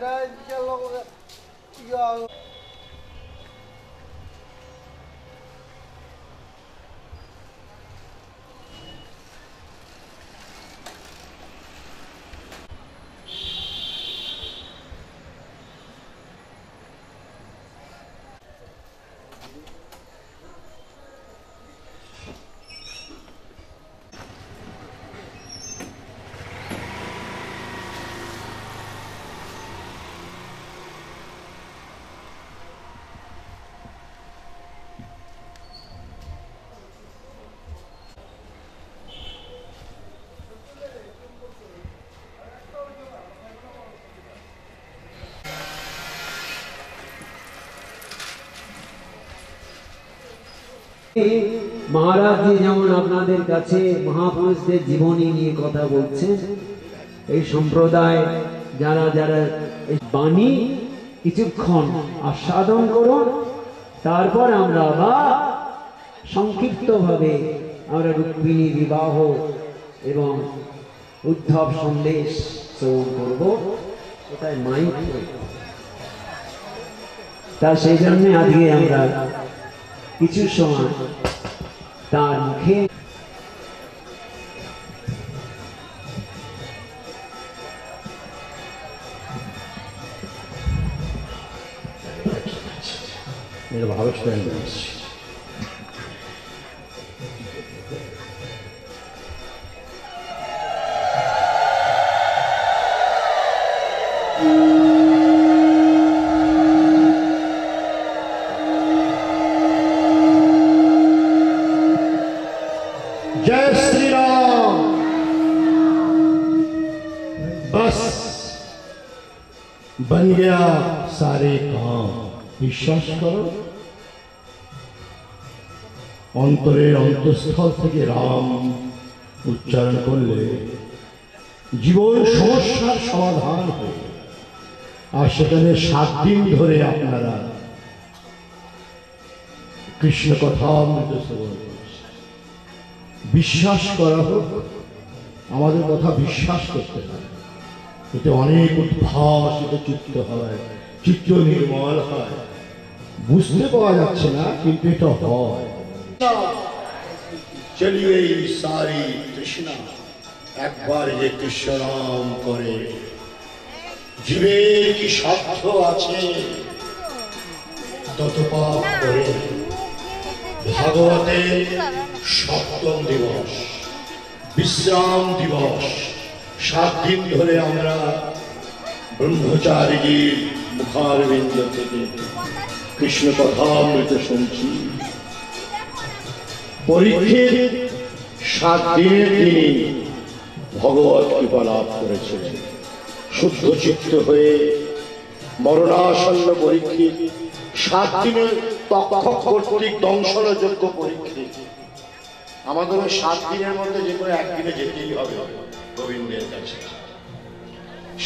لا إن شاء الله জি যেমন আপনাদের কাছে মহাপুরুষদের জীবনী নিয়ে কথা বলছেন, এই সম্প্রদায় যারা যারা এই বাণী কিছুক্ষণ আস্বাদন করুন, তারপর আমরা আবার সংক্ষিপ্ত ভাবে আমরা রুক্মিণী বিবাহ এবং উদ্ধব সন্দেশ শ্রবণ করব। এটাই মাইক। তা সেই জন্য আজকে আমরা কিছু সময় তার মুখে ভালো স্টুডেন্ট बन गया सारे काम বিশ্বাস করো অন্তরের অন্তঃস্থল থেকে রাম উচ্চারণ করলে জীবন সমস্যার সমাধান হয় আর সেখানে সাত দিন ধরে আপনারা কৃষ্ণ কথা অমৃত শ্রবণ করছেন। বিশ্বাস করা হোক আমাদের কথা বিশ্বাস করতে হয় এতে অনেক উদ্ভাস, এতে চিত্ত হয়, চিত্ত নির্মল হয়। বুঝতে পাওয়া যাচ্ছে না, কিন্তু এটা হয়। একবার যে কৃষ্ণ করে। কি আছে? তত করে। ভাগবতের সপ্তম দিবস, বিশ্রাম দিবস। সাত দিন ধরে আমরা ব্রহ্মচারীজির মুখারবিন্দ থেকে কৃষ্ণ কথামৃত শুনছি। পরীক্ষিত সাত দিনের তিনি ভগবত কৃপা লাভ করেছিলেন শুদ্ধ চিত্ত হয়ে মরণাসন্ন পরীক্ষিত, সাত দিনের তক্ষক কর্তৃক দংশনযোগ্য পরীক্ষিত। আমাদের সাত দিনের মধ্যে যে কোনো একদিনে যেতেই হবে। গোবিন্দের কাছে।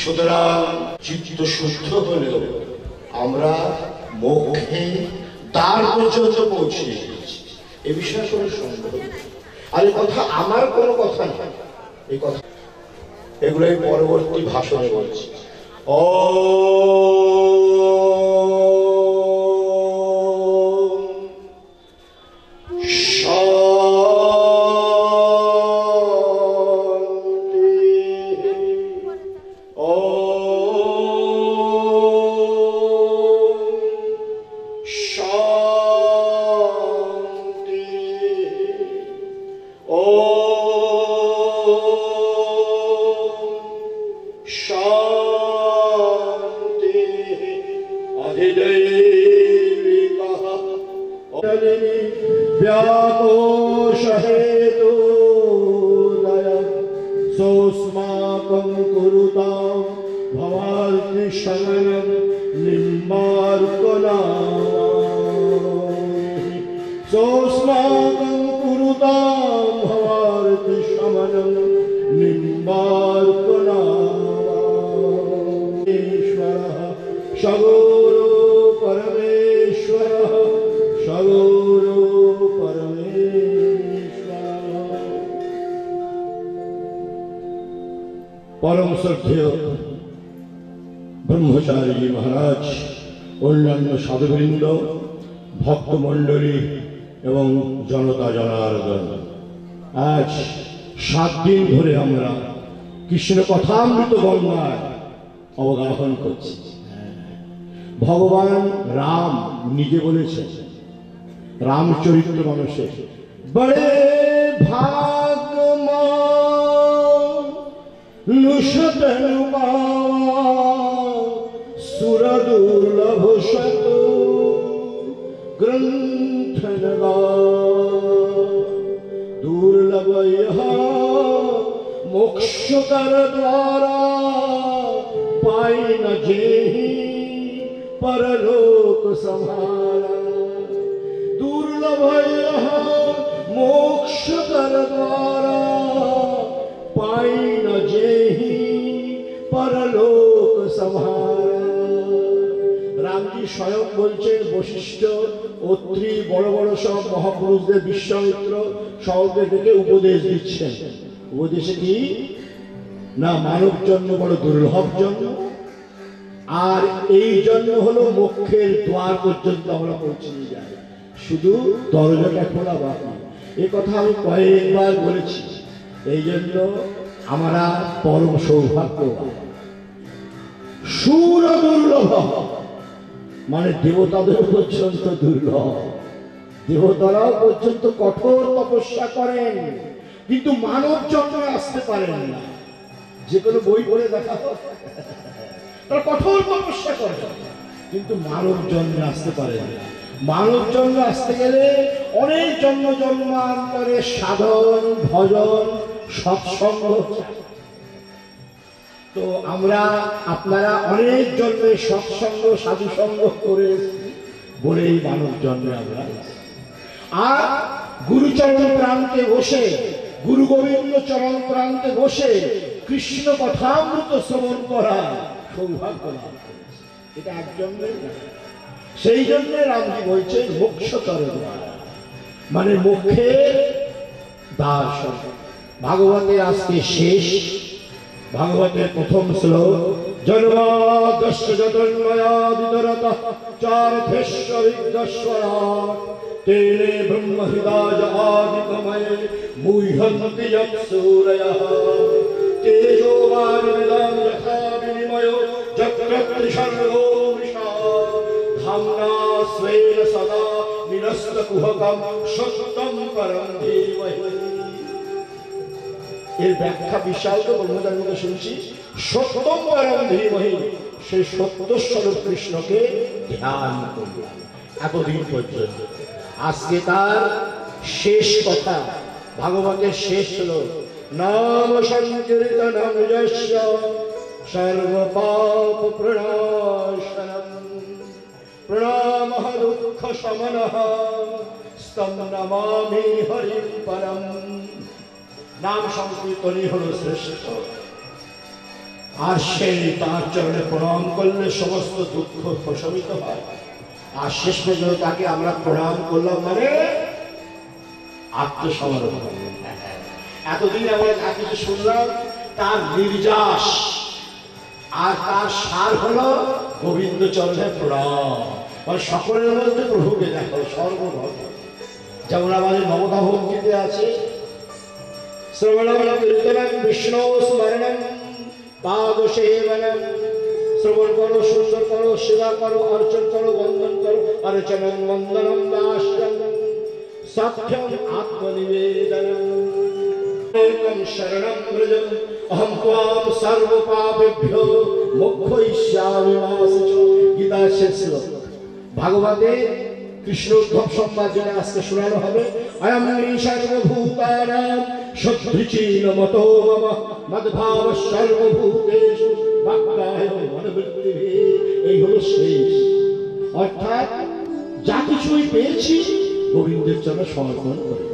সুতরাং চিত্ত সুস্থ হলেও আমরা মুখে তার পর্যন্ত পৌঁছে এ বিষয়ে কোনো সন্দেহ আর কথা আমার কোনো কথা না এই কথা এগুলো আমি পরবর্তী ভাষণে বলছি। ও কৃষ্ণ কথামৃত মোক্ষ কর দ্বারা পাই ন যেহি परलोक संहारा दुर्लभ यह मोक्ष कर द्वारा पाई न जेहि परलोक संहारा রামজি স্বয়ং বলছেন বশিষ্ঠ অত্রি বড় বড় সব মহাপুরুষদের বিশ্বামিত্র সবকে ডেকে উপদেশ দিচ্ছেন উপদেশে কি না মানব জন্ম, বড় দুর্লভ জন্ম। আর এই জন্য হলো মোক্ষের দ্বার পর্যন্ত আমরা পৌঁছে যাই। শুধু দরজাটা খোলা বাকি। এ কথা আমি কয়েকবার বলেছি। এই জন্য আমরা পরম সৌভাগ্য। সুর দুর্লভ। মানে দেবতাদের পর্যন্ত দুর্লভ। দেবতারাও পর্যন্ত কঠোর তপস্যা করেন। কিন্তু মানব জন্মে আসতে পারেন না। যে কোনো বই পড়ে দেখা তারা কঠোর তপস্যা করে। কিন্তু মানব জন্মে আসতে পারে মানব জন্মে আসতে গেলে অনেক জন্ম জন্মান্তরে সাধন, ভজন সৎসঙ্গ তো আমরা, আপনারা অনেক জন্মে সৎসঙ্গ, সাধুসঙ্গ করে বলেই মানব জন্মে আমরা। আর গুরুচরণ প্রান্তে বসে, গুরু গোবিন্দ চরণ প্রান্তে বসে কৃষ্ণ কথামৃত শ্রবণ করা সৌভাগ্য লাভ করেছে। এটা একজনের সেই জন্য রামজি বলছেন মোক্ষ করে মানে মুখের দাস ভাগবতের আজকে শেষ ভাগবতের প্রথম শ্লোক জন্মাদস্য মুহ্যন্তি যৎসূরয়ः। এর ব্যাখ্যা বিশাল শুনছি। সত্যম কৃষ্ণকে ধ্যান করব এতদিন পর্যন্ত। আজকে তার শেষ কথা, ভগবানের শেষ হল নাম সংকীর্তনম সর্বপাপ প্রণাশনম প্রণাম দুঃখ শমন স্তম হরিম পরম। নাম সংকীর্তনই হলো শ্রেষ্ঠ। আর সেই তাঁর চরণে প্রণাম করলে সমস্ত দুঃখ প্রশমিত হয়। আর শেষ পর্যন্ত তাকে আমরা প্রণাম করলাম মানে আত্মসমর্পণ। এতদিন আমরা যা কিছু শুনলাম, তার নির্যাস। আর তার সার হলো গোবিন্দ চরণে প্রণাম। মানে সকলের মধ্যে প্রভুকে দেখো সর্বভগ যেমন আমাদের মমতা ভক্তিতে আছে শ্রবণম কীর্তনম বিষ্ণু স্মরণম পাদ সেবনম শ্রবণ করো, সুন্দর করো, সেবা করো, অর্চন করো, বন্দন করো অর্চনম বন্দনম দাস্যম সত্যম আত্মনিবেদনম শরণম ব্রজম অহম ত্বাম সর্বপাপেভ্যো মোক্ষয়িষ্যামি। গীতা শেষ শ্লোক। ভাগবতে কৃষ্ণ উদ্ধব যেটা আজকে শোনানো হবে অয়ম সর্বভূতানাম সদৃচীন মতো মম মদ্ভাব সর্বভূতেষু বাক্যায় এই হলো শেষ অর্থাৎ যা কিছুই পেয়েছি, গোবিন্দের জন্য সমর্পণ করে।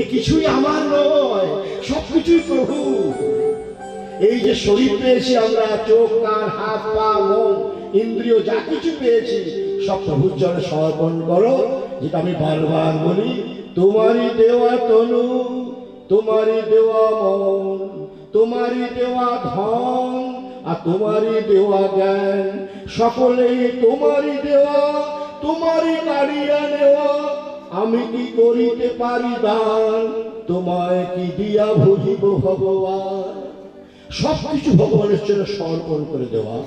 এ কিছুই আমার নয়, সবকিছুই প্রভু। এই যে শরীর পেয়েছি আমরা, চোখ, কান, হাত, পা, মন, ইন্দ্রিয়, যা কিছু পেয়েছি, সব প্রভুর জন্য সমর্পণ করো, যেটা আমি বারবার বলি, তোমারই দেওয়া তনু, তোমারই দেওয়া মন, তোমারই দেওয়া ধন, আর তোমারই দেওয়া জ্ঞান। সকলেই তোমারই দেওয়া, তোমারই কাড়িয়া নেওয়া আমি কি করিতে পারি দান? তোমায় কি দিয়া ভুলিব ভগবান? সবকিছু ভগবানের জন্য সমর্পণ করে দেওয়া।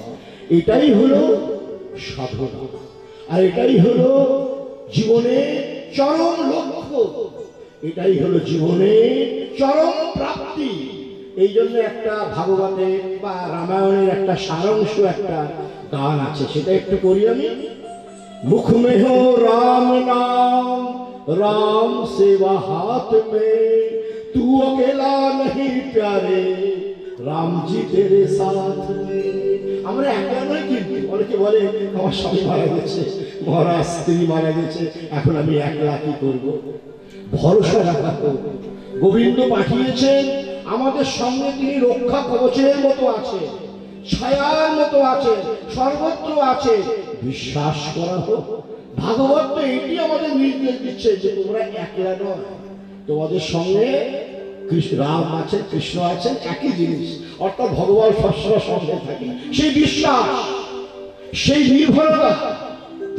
এটাই হলো সাধনা। আর এটাই হলো জীবনে চরম লক্ষ্য। এটাই হলো জীবনে চরম প্রাপ্তি। এই জন্য একটা ভাগবতে বা রামায়ণের একটা সারাংশ, একটা গান আছে। সেটা একটু করি আমি। मुख में हो राम नाम राम सेवा हाथ में तू अकेला नहीं प्यारे রাম জি তেরে সাথ মে আমরা একা নই কিন্তু অনেকে বলে আমার স্বামী মারা গেছে মহারাজ স্ত্রী মারা গেছে এখন আমি একলা কি করব ভরসা রাখা হোক। গোবিন্দ পাঠিয়েছেন আমাদের সঙ্গে তিনি রক্ষা কবচের মতো আছে ছায়ার মতো আছে, সর্বত্র আছে। বিশ্বাস করা হোক, ভাগবত তো এটি আমাদের নির্দেশ দিচ্ছে যে তোমরা একলা নয়। তোমাদের সঙ্গে রাম আছেন কৃষ্ণ আছেন একই জিনিস। অর্থাৎ ভগবান সবসময় সঙ্গে থাকে। সেই বিশ্বাস, সেই নির্ভরতা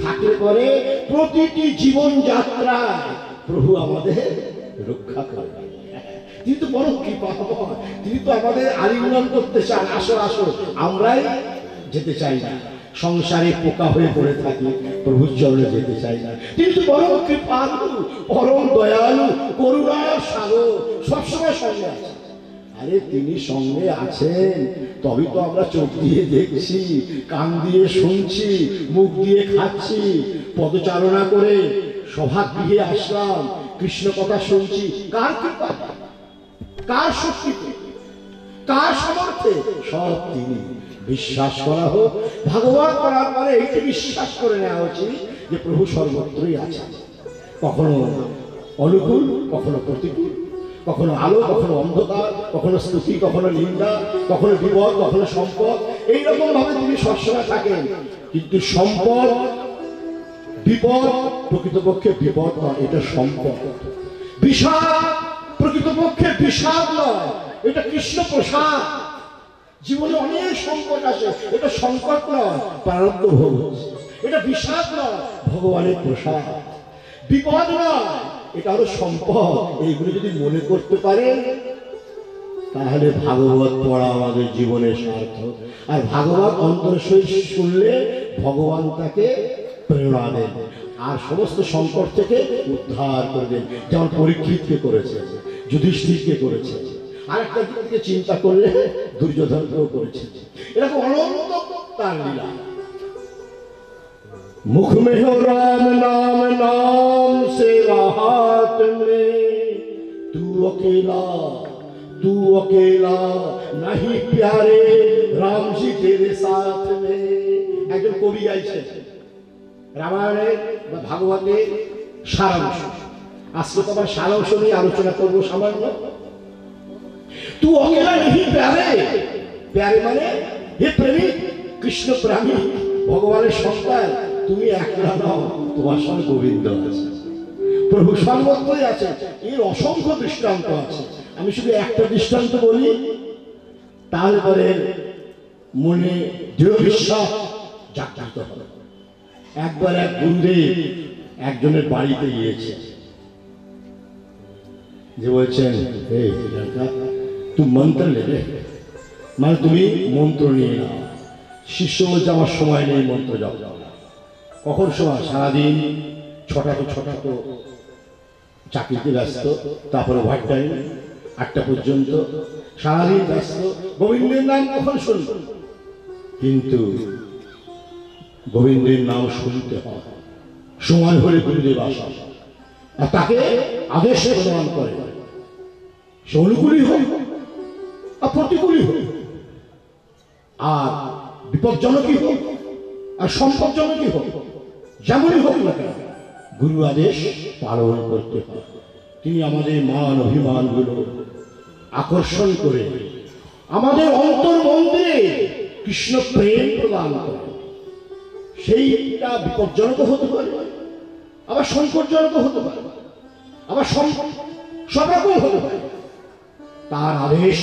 থাকলে পরে প্রতিটি জীবন যাত্রায় প্রভু আমাদের রক্ষা করবে তিনি তো বড় কৃপাময় তিনি তো আমাদের আলিঙ্গন করতে চান। আসো আসো। আমরাই যেতে চাই না। সংসারে পোকা হয়ে পড়ে থাকি, প্রভুর চরণে যেতে চাই না। তিনি তো বড় কৃপালু, পরম দয়ালু করুণার সাগর, সবসময় সঙ্গে আছে আরে, তিনি সঙ্গে আছেন। তবে তো আমরা চোখ দিয়ে দেখছি, কান দিয়ে শুনছি, মুখ দিয়ে খাচ্ছি। পদচারণা করে সভা গৃহে আসলাম, কৃষ্ণ কথা শুনছি। কার কৃপা? কার শক্তিতে? কার সামর্থ্যে? সব তিনি বিশ্বাস করা হোক, ভগবান করার পরে এইটি বিশ্বাস করে নেওয়া উচিত যে প্রভু সর্বত্রই আছে কখনো অনুকূল, কখনো প্রতিকূল, কখনো আলো, কখনো অন্ধকার, কখনো স্তুতি, কখনো নিন্দা, কখনো বিপদ, কখনো সম্পদ এইরকম ভাবে তিনি সবসময় থাকেন। কিন্তু সম্পদ, বিপদ প্রকৃতপক্ষে বিপদ নয়, এটা সম্পদ। বিষাদ প্রকৃতপক্ষে বিষাদ নয় এটা কৃষ্ণ প্রসাদ। জীবনে অনেক সংকট আসে এটা সংকট নয়, প্রারব্ধ ভোগ এটা বিষাদ নয়, ভগবানের প্রসাদ। বিপদ নয়, এটা হলো সম্পদ। এইগুলো যদি মনে করতে পারেন তাহলে ভাগবত পড়া আমাদের জীবনের সার্থক। আর ভাগবত অন্তর সহিত শুনলে ভগবান তাকে প্রেরণা দেন। আর সমস্ত সংকট থেকে উদ্ধার করবেন যেমন পরীক্ষিতকে করেছে। যুধিষ্ঠিরকে করেছে আর একটা দিক থেকে চিন্তা করলে দুর্যোধনকেও করেছে এরকম অনন্ত তার লীলা मुख में हो राम नाम नाम सेवा हाथ में तू अकेला तू अकेला नहीं प्यारे राम जी तेरे साथ में একজন কবি গাইছে রামায়ণের বা ভাগবতের সারাংশ আজকে তো আবার সারাংশ নিয়ে আলোচনা করব সামান্য। তু মানে হে প্রেমিক কৃষ্ণ প্রাণী, ভগবানের সন্তান, তুমি একলা নও তোমার সঙ্গে গোবিন্দ আছে। প্রভু সর্বত্রই আছে, এর অসংখ্য দৃষ্টান্ত আছে। আমি শুধু একটা দৃষ্টান্ত বলি, তারপরে মনে দৃঢ় বিশ্বাস জাগ্রত হবে। একবার এক গুরুদেব একজনের বাড়িতে গিয়েছে। যে বলছেন লড়কা তুই মন্ত্র নেবে মানে তুমি মন্ত্র নিয়ে নাও শিষ্য আমার সময় নেই মন্ত্র যাও কখন সময় সারাদিন ছটা তো ছটা তো চাকরিতে ব্যস্ত তারপরে ওভার টাইম আটটা পর্যন্ত সারাদিন ব্যস্ত গোবিন্দের নাম কখন শুনব কিন্তু গোবিন্দের নাম শুনতে হয় সময় হলে গুরুদেব আসা আর তাকে আদেশ প্রদান করে সে অনুকূলই হোক আর প্রতিকূলই হোক। আর বিপজ্জনকই হোক, আর সম্পদজনকই হোক, যেমনই হোক না কেন, গুরু আদেশ পালন করতে হয় তিনি আমাদের মান অভিমানগুলো আকর্ষণ করে আমাদের অন্তর মন্দিরে কৃষ্ণ প্রেম প্রদান করে। সেইটা বিপজ্জনক হতে পারে, আবার সংকটজনক হতে পারে, আবার সব রকম হতে পারে। তার আদেশ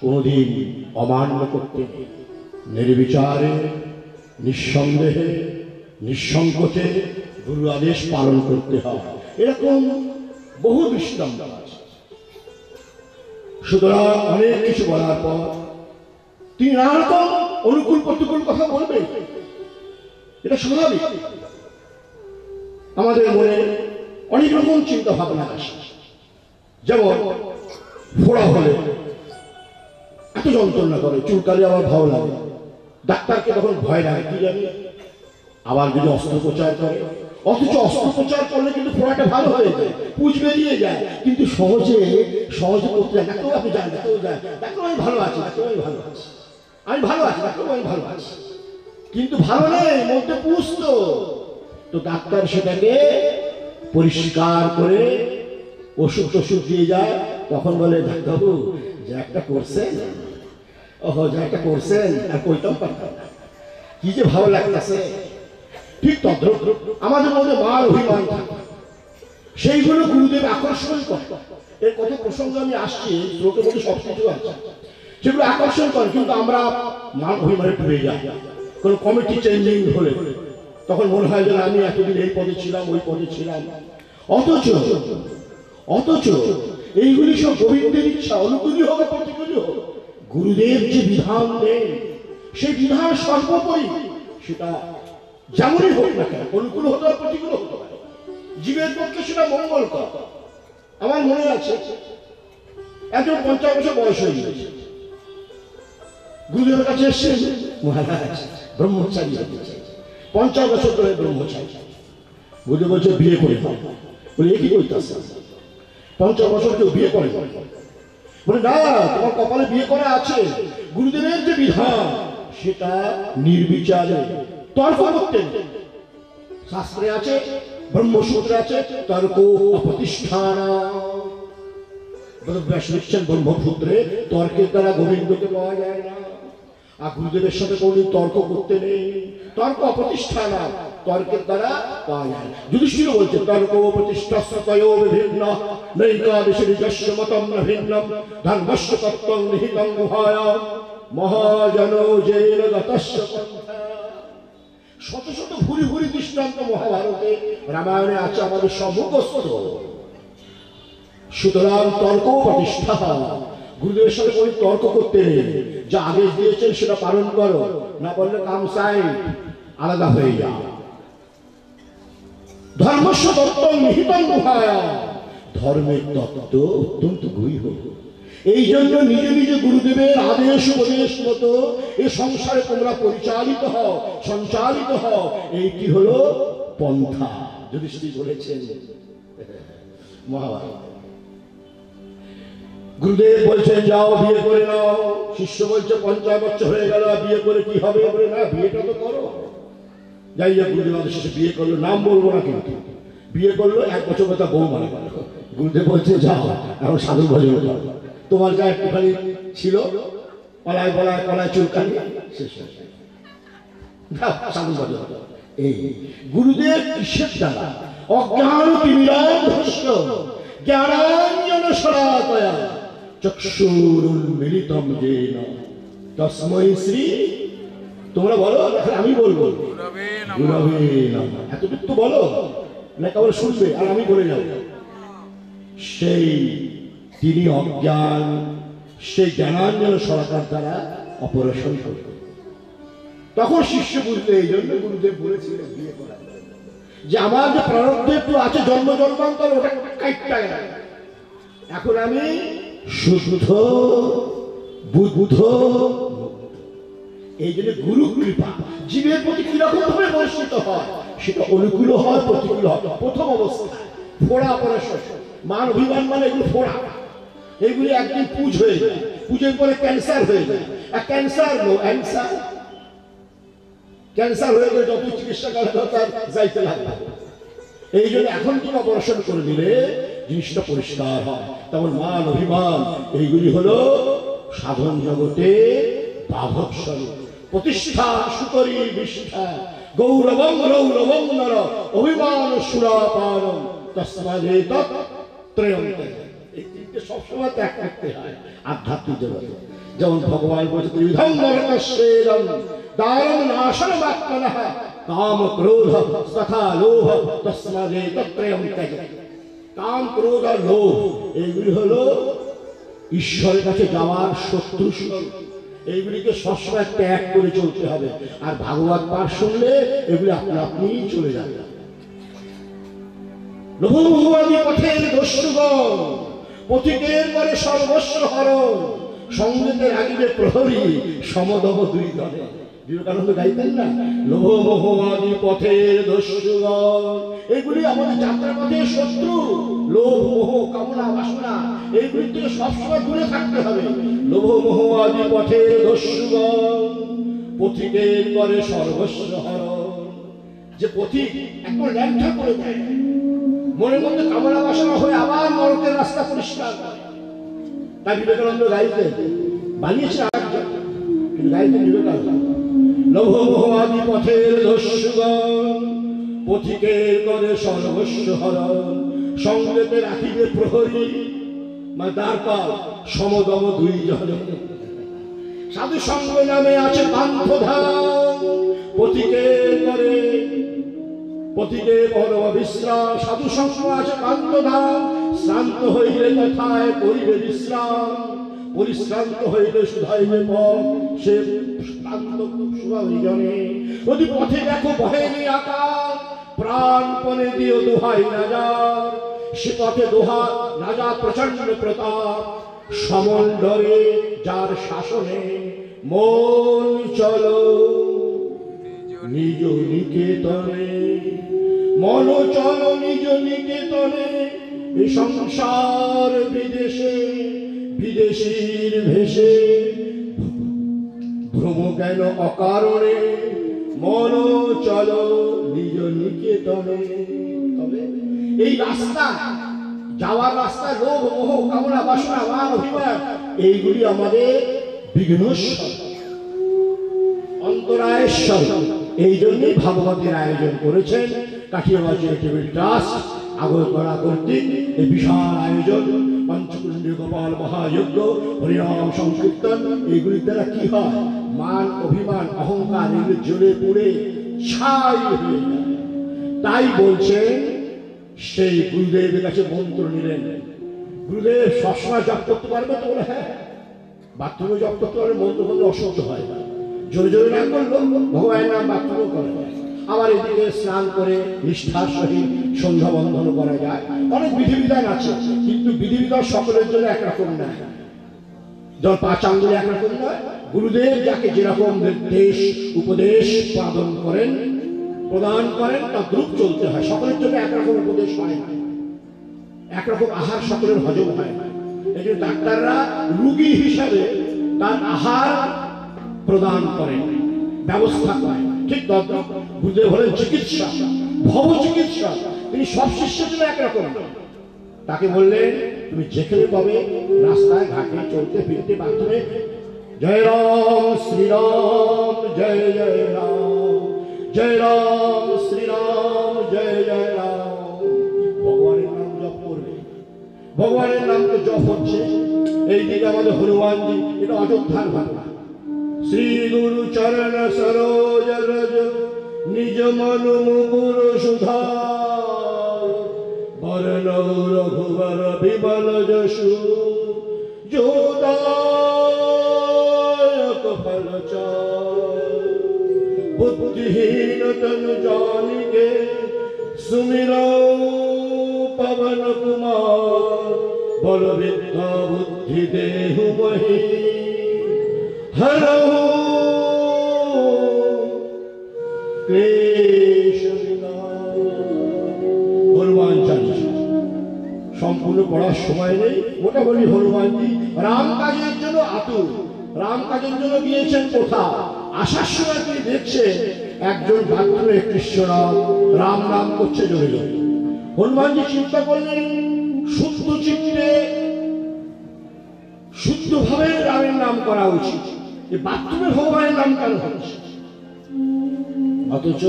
কোনোদিন অমান্য করতে নির্বিচারে, নিঃসন্দেহে, নিঃসংকোচে গুরু আদেশ পালন করতে হয় এরকম বহু দৃষ্টান্ত আছে। সুতরাং অনেক কিছু বলার পর তিনি নানা রকম অনুকূল প্রতিকূল কথা বলবেন এটা স্বাভাবিক। আমাদের মনে অনেক রকম চিন্তা ভাবনা আসে। যেমন ফোড়া হলে, এত যন্ত্রণা করে চুলকালে আমার ভালো লাগে। ডাক্তারকে তখন ভয় লাগে, কি জানি? আবার যদি অস্ত্রোপচার করে, অথচ অস্ত্রোপচার করলে কিন্তু ফোড়াটা ভালো হয়ে যায়, পুজ বেরিয়ে যায়। কিন্তু সহজে সহজে করতে যায় ডাক্তার আপনি যান ডাক্তার যান। ডাক্তার আমি ভালো আছি ডাক্তার আমি ভালো আছি। আমি ভালো আছি ডাক্তার আমি ভালো আছি। কিন্তু ভালো নেই মধ্যে পুষ তো তো ডাক্তার সেটাকে পরিষ্কার করে ওষুধ টষুধ দিয়ে যায়, তখন বলে, ডাক্তারবাবু, যে একটা করছেন? ওহ, যে একটা করছেন, আর কইতাম পারতাম কি যে ভালো লাগতেছে। ঠিক তদ্রুপ আমাদের মধ্যে মার অভিমান থাকে। সেইগুলো গুরুদেব আকর্ষণ করে। এর কত প্রসঙ্গ আমি আসছি লোকের মধ্যে সব কিছু আছে। সেগুলো আকর্ষণ করে, কিন্তু আমরা মান অভিমানে ডুবে যাই। কোনো কমিটি চেঞ্জিং হলে, তখন মনে হয় যে আমি এতদিন এই পদে ছিলাম, ওই পদে ছিলাম। অথচ অথচ এইগুলি সব গোবিন্দের ইচ্ছা অনুকূলই হোক প্রতিকূলই হোক গুরুদেব যে বিধান দেন, সেই বিধান সর্বোপরি সেটা যেমনই হোক না কেন, অনুকূল হতে পারে, প্রতিকূল হতে পারে। জীবের পক্ষে সেটা মঙ্গল কর আমার মনে আছে, একজন পঞ্চাশ বছর বয়স হয়ে গেছে গুরুদেবের কাছে এসছেন মহারাজ, ব্রহ্মচারী। পঞ্চাশ বছর ধরে ব্রহ্মচারী। গুরুদেব বলছে, বিয়ে করে। বলে কি করতেছে পঞ্চাশ বছর কেউ বিয়ে করে। বলে, না, তোমার কপালে বিয়ে করা আছে। গুরুদেবের যে বিধান, সেটা নির্বিচারে, তর্ক করতেন শাস্ত্রে আছে, ব্রহ্মসূত্রে আছে, তর্ক প্রতিষ্ঠান ব্রহ্মসূত্রে, তর্কের দ্বারা গোবিন্দকে পাওয়া যায় না। আর গুরুদেবের সাথে কোনদিন তর্ক করতে নেই। তর্ক অপ্রতিষ্ঠান। তর্কের দ্বারা পাওয়া যায়। যুধিষ্ঠির বলছে, তর্ক বিভিন্ন সুতরাং তর্ক প্রতিষ্ঠা গুরুদেবের কোনো তর্ক করতে নেই। যা আদেশ দিয়েছেন সেটা পালন করো, না বললে কাম সাই আলাদা হয়ে যাও। ধর্মস্ব তত্ত্ব নিহিতং গুহায়া ধর্মের তত্ত্ব অত্যন্ত এই জন্য নিজে নিজে গুরুদেবের আদেশ উপদেশ মতো এ সংসারে তোমরা পরিচালিত হও, সঞ্চালিত হও। এইটি পন্থা যুধিষ্ঠির বলেছেন। মহাভারত। গুরুদেব বলছেন, যাও, বিয়ে করে নাও। শিষ্য বলছে, পঞ্চাশ বছর হয়ে গেল বিয়ে করে কি হবে? না, বিয়েটা তো করো। যাই হোক গুরুদেব শেষে বিয়ে করল, নাম বলব না কিন্তু। বিয়ে করল, এক বছর কথা বউ মারা গেল গুরুদেব বলছে, যাও, এখন সাধু ভজন করো। তোমার যা একটুখানি ছিল, পলায় পলায় পলায় চুলকানি, শেষ সাধু ভজন এই গুরুদেব কিসের দ্বারা? অজ্ঞান তিমিরান্ধস্য জ্ঞানাঞ্জন সরাতয়া চক্ষুরুন্মিলিতম যেন। তস্মৈ শ্রী তোমরা বলো আমি বলব। এতটুকু তো বলো না কেবল শুনবে আর আমি বলে যাব। সেই তিনি অজ্ঞান সেই জ্ঞানাঞ্জন সরকার দ্বারা অপারেশন করবে তখন শিষ্য বুঝতে এই জন্য গুরুদেব বলেছিলেন বিয়ে জন্য। যে আমার যে প্রারব্ধে তো আছে জন্ম জন্মান্তর ওটা। এখন আমি শুদ্ধ বুদ্ধ এই জন্য গুরু কৃপা, জীবের প্রতি কীরকম ভাবে বর্ষিত হয়, সেটা অনুকূল হয় প্রতিকূল হয়। প্রথম অবস্থা, ফোড়া অপারেশন। মান অভিমান মানে এগুলো ফোড়া। এগুলি একদিন পুজ হয়ে যায়। পুজোর পরে ক্যান্সার হয়ে যায়। আর ক্যান্সার নো ক্যান্সার ক্যান্সার হয়ে গেলে যত চিকিৎসা করা দরকার যাইতে লাগবে। এই জন্য এখন তুমি অপারেশন করে দিলে জিনিসটা পরিষ্কার হয়। তেমন মান অভিমান, এইগুলি হলো সাধন জগতে বাধক স্বরূপ প্রতিষ্ঠা সুকরি বিষ্ঠা। গৌরবং গৌরবং নর, অভিমান সুরাপান তস্মাদে তত্রয়ন্তে এই তিনটে সবসময় ত্যাগ করতে হয়, আধ্যাত্মিক জগতে। যেমন ভগবান বলছে ত্রিবিধম নরকস্যেদম দারম নাশন বাক্যনঃ কাম ক্রোধ তথা লোভ তস্মাদে তত্রয়ম ত্যাজ কাম ক্রোধ আর লোভ এইগুলি হলো ঈশ্বরের কাছে যাওয়ার শত্রু। এইগুলিকে সবসময় ত্যাগ করে চলতে হবে। আর ভাগবত পাঠ শুনলে এগুলি আপনি আপনিই চলে যাবে। পথের দস্যুগণ পথিকের পরে সর্বস্ব রাগিবে প্রহরী দুই দলে। বিবেকানন্দ গাইতেন না? লোভ পথের দস্যুগণ এগুলি আমাদের যাত্রা পথের শত্রু। লোভ, মোহ, কামনা, বাসনা এইগুলি থেকে সবসময় দূরে থাকতে হবে। লোভ মোহাদি পথের দস্যুগণ পথিকের পরে সর্বস্ব হরণ। যে পথিক একবার ল্যাংটা করে দেয়। মনের মধ্যে কামনা বাসনা হয়ে আবার নরকের রাস্তা পরিষ্কার করে। তাই বিবেকানন্দ গাইতেন বানিয়েছে আরেকজন কিন্তু গাইতেন বিবেকানন্দ। লৌহ মোহাদি পথের দস্যুগণ পথিকের করে সর্বস্ব হরণ। সঙ্গেতে রাখিবে প্রহরী মা দ্বারপাল দুই জনে সাধু সঙ্গ নামে আছে পান্থধাম পথিকের করে, পথিকে পরম বিশ্রাম। সাধু সঙ্গ আছে কান্তধাম শ্রান্ত হইলে তথায় করিবে বিশ্রাম। পরিশ্রান্ত হইলে শুধাইবে পথ। সে শ্রান্ত যদি পথে দেখো বহেনি আকার, প্রাণপণে দিও দোহাই রাজার সে পথে দোহা, রাজা প্রচণ্ড প্রতাপ। সমন্ডরে যার শাসনে মন চলো, নিজ নিকেতনে, মন চল নিজ নিকেতনে সংসার বিদেশে, বিদেশির ভেসে ভ্রম কেন অকারণে? মন চল নিজ নিকেতনে। এই রাস্তা, যাওয়ার রাস্তা লোভ মোহ, কামনা, বাসনা, মান, অভিমান, এইগুলি আমাদের বিঘ্নস্বর অন্তরায়েশ্বর এই জন্যই ভাগবতের আয়োজন করেছেন কাঠিয়াবাদ চ্যারিটেবল ট্রাস্ট আগরতলা কর্তৃক এই বিশাল আয়োজন। পঞ্চকুণ্ড গোপাল মহাযজ্ঞ, হরিনাম সংকীর্তন এইগুলির দ্বারা কি হয়? মান, অভিমান, অহংকার, এগুলি জ্বলে পুড়ে ছাই হয়ে তাই বলছেন সেই গুরুদেবের কাছে মন্ত্র নিলেন। গুরুদেব সবসময় জপ করতে পারবে তো বলে হ্যাঁ। বাথরুমে জপ করতে পারলে মন্ত্র করলে অশুদ্ধ হয়। না জোরে জোরে নাম করল ভগবানের নাম বাথরুমও করে। আবার এদিকে স্নান করে নিষ্ঠার সহিত সন্ধ্যা বন্ধন করা যায়। অনেক বিধিবিধান আছে, কিন্তু বিধিবিধান সকলের জন্য একরকম না। যেমন পাঁচ আঙ্গুলে একরকম নয়। গুরুদেব যাকে যেরকম নির্দেশ, উপদেশ প্রদান করেন প্রদান করেন, তা গ্রুপ চলতে হয়। সকলের জন্য একরকম উপদেশ হয় না। একরকম আহার সকলের হজম হয় এই জন্য ডাক্তাররা রুগী হিসাবে তার আহার প্রদান করেন, ব্যবস্থা করেন। ঠিক তদ্রুপ গুরুদেব হলেন চিকিৎসা, ভব চিকিৎসা। তিনি সব শিষ্যের জন্য একরকম তাকে বললেন, তুমি যেখানে পাবে, রাস্তায় ঘাটে চলতে ফিরতে বাথরুমে জয় রাম শ্রীরাম জয় জয় রাম। জয় রাম শ্রীরাম জয় জয় রাম। ভগবানের নাম জপ করবে। ভগবানের নাম তো জপ হচ্ছে। এই দিকে আমাদের হনুমানজি, এটা অযোধ্যার ঘটনা শ্রী গুরু চরণ সরোজ রজ নিজ মনু মুকুর সুধার। বরণ রঘুবর বিমল যশু যোদায়ক ফল बुद्धिहीन तनु जानिके सुमिरो পবন কুমার बल विद्या बुद्धि देहु मही हरहु হনুমান চালিশা সম্পূর্ণ পড়ার সময় নেই ওটা বলি হনুমানজি রাম কাজের জন্য আতুর। রাম কাজের জন্য গিয়েছেন কোথাও আসার সময় তিনি দেখছে একজন বাথরুমে কৃষ্ণরাম রাম রাম করছে জোরে হনুমানজি চিন্তা করলেন, শুদ্ধ চিত্তে, শুদ্ধভাবে রামের নাম করা উচিত। এই বাথরুমে ভগবানের নাম কেন হচ্ছে? অথচ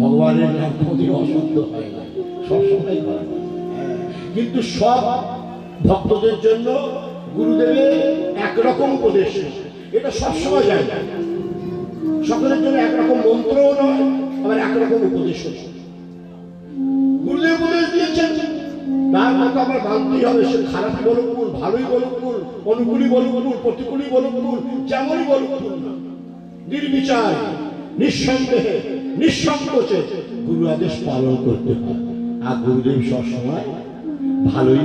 ভগবানের নাম কোনোদিন অশুদ্ধ হয় না সবসময় করা কিন্তু সব ভক্তদের জন্য গুরুদেবের একরকম উপদেশ, এটা সবসময় যায় সকলের জন্য একরকম মন্ত্রও নয়, আবার একরকম গুরুদেব উপদেশ দিয়েছেন, তার মতো আমার হবে, সে খারাপই বলুক ভুল, ভালোই বলুক অনুকূলই বলুক প্রতিকূলই বলুক যেমনই বলুক নির্বিচার, নিঃসন্দেহে, নিঃসংকোচে গুরু আদেশ পালন করতে আর গুরুদেব সবসময় ভালোই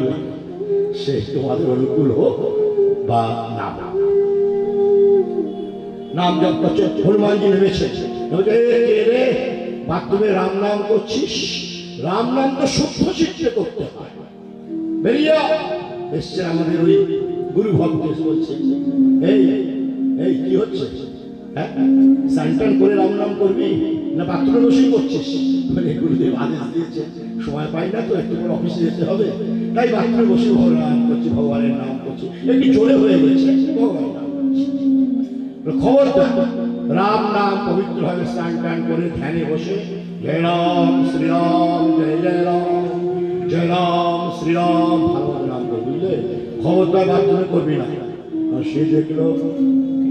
সে তোমাদের অনুকূল হোক বা না হোক। নাম জপ করছে হনুমানজি নেমেছে। বলছে, "এ, কে রে বাথরুমে রাম নাম করছিস? রাম নাম তো শুদ্ধ চিত্তে করতে হয়। বেরিয়ে। এসছে আমাদের ওই গুরু ভক্ত বলছে এই এই কি হচ্ছে? হ্যাঁ স্যান্টান করে রাম নাম করবি না বাথরুমে বসেই করছিস মানে গুরুদেব আদেশ দিয়েছে সময় পাই না তো একটু করে অফিসে যেতে হবে। তাই বাথরুমে বসে ভগবান করছি ভগবানের নাম করছি। একটু জোরে হয়ে গেছে করছি। খবর রাম নাম পবিত্র ভাবে স্নান টান করে ধ্যানে বসে। জয় রাম শ্রীরাম জয় জয় রাম জয় রাম শ্রীরাম ভালো নাম বুঝলে খবরদার মাধ্যমে করবি না। আর সে দেখল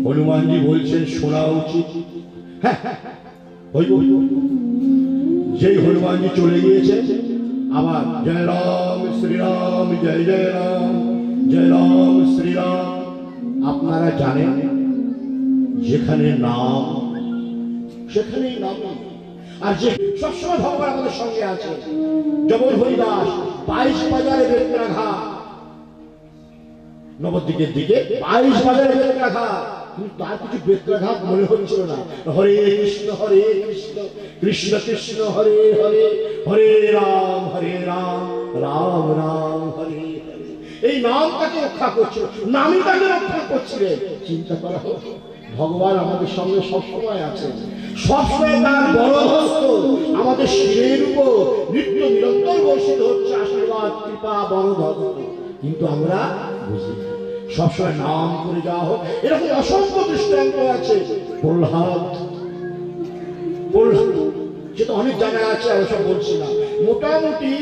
হনুমানজি বলছেন শোনা উচিত। হ্যাঁ ওই ওই, ওই। যেই হনুমানজি চলে গিয়েছে আবার জয় রাম শ্রীরাম জয় জয় রাম জয় রাম শ্রীরাম আপনারা জানেন যেখানে নাম সেখানেই নাম আর যে সবসময় ভগবান আমাদের সঙ্গে আছে জবর হরিদাস, বাইশ বাজারে বেত্রাঘাট নবদ্বীপের দিকে বাইশ বাজারে বেত্রাঘাট কিন্তু তার কিছু বেত্রাঘাত মনে হচ্ছিল না। হরে কৃষ্ণ হরে কৃষ্ণ কৃষ্ণ কৃষ্ণ, হরে হরে হরে রাম হরে রাম রাম রাম, হরে হরে। এই নাম তাকে রক্ষা করছিল নামই তাকে রক্ষা করছিলেন। চিন্তা করা হোক ভগবান আমাদের সঙ্গে সবসময় আছে সবসময় তার বড় হস্ত আমাদের শিরের উপর নিত্য নিরন্তর বর্ষিত হচ্ছে আশীর্বাদ, কৃপা বড় কিন্তু আমরা বুঝি সবসময় নাম করে যাওয়া হোক। এরকম অসংখ্য দৃষ্টান্ত আছে। প্রহ্লাদ। প্রহ্লাদ। সে তো অনেক জায়গায় আছে আমি সব বলছি না। মোটামুটি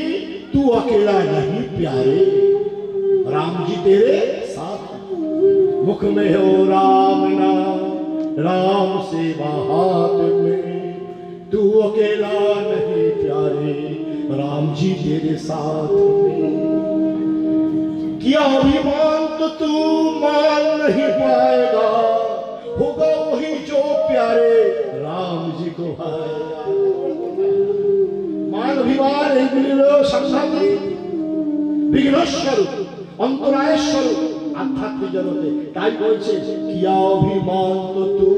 তু অকেলা নাহি প্যারে। রামজি তেরে সাথ। মুখ মে হো রাম নাম। राम सेवा हाथ में। तू अकेला नहीं प्यारे, राम जी तेरे साथ में। किया अभिमान तो तू मान नहीं पाएगा? होगा वही जो प्यारे राम जी को है। मान अभिमान एक विघ्नेश्वर अंतराय स्वरूप আধ্যাত্মিক জগতে তাই বলছে কিয়া অভিমান তো তু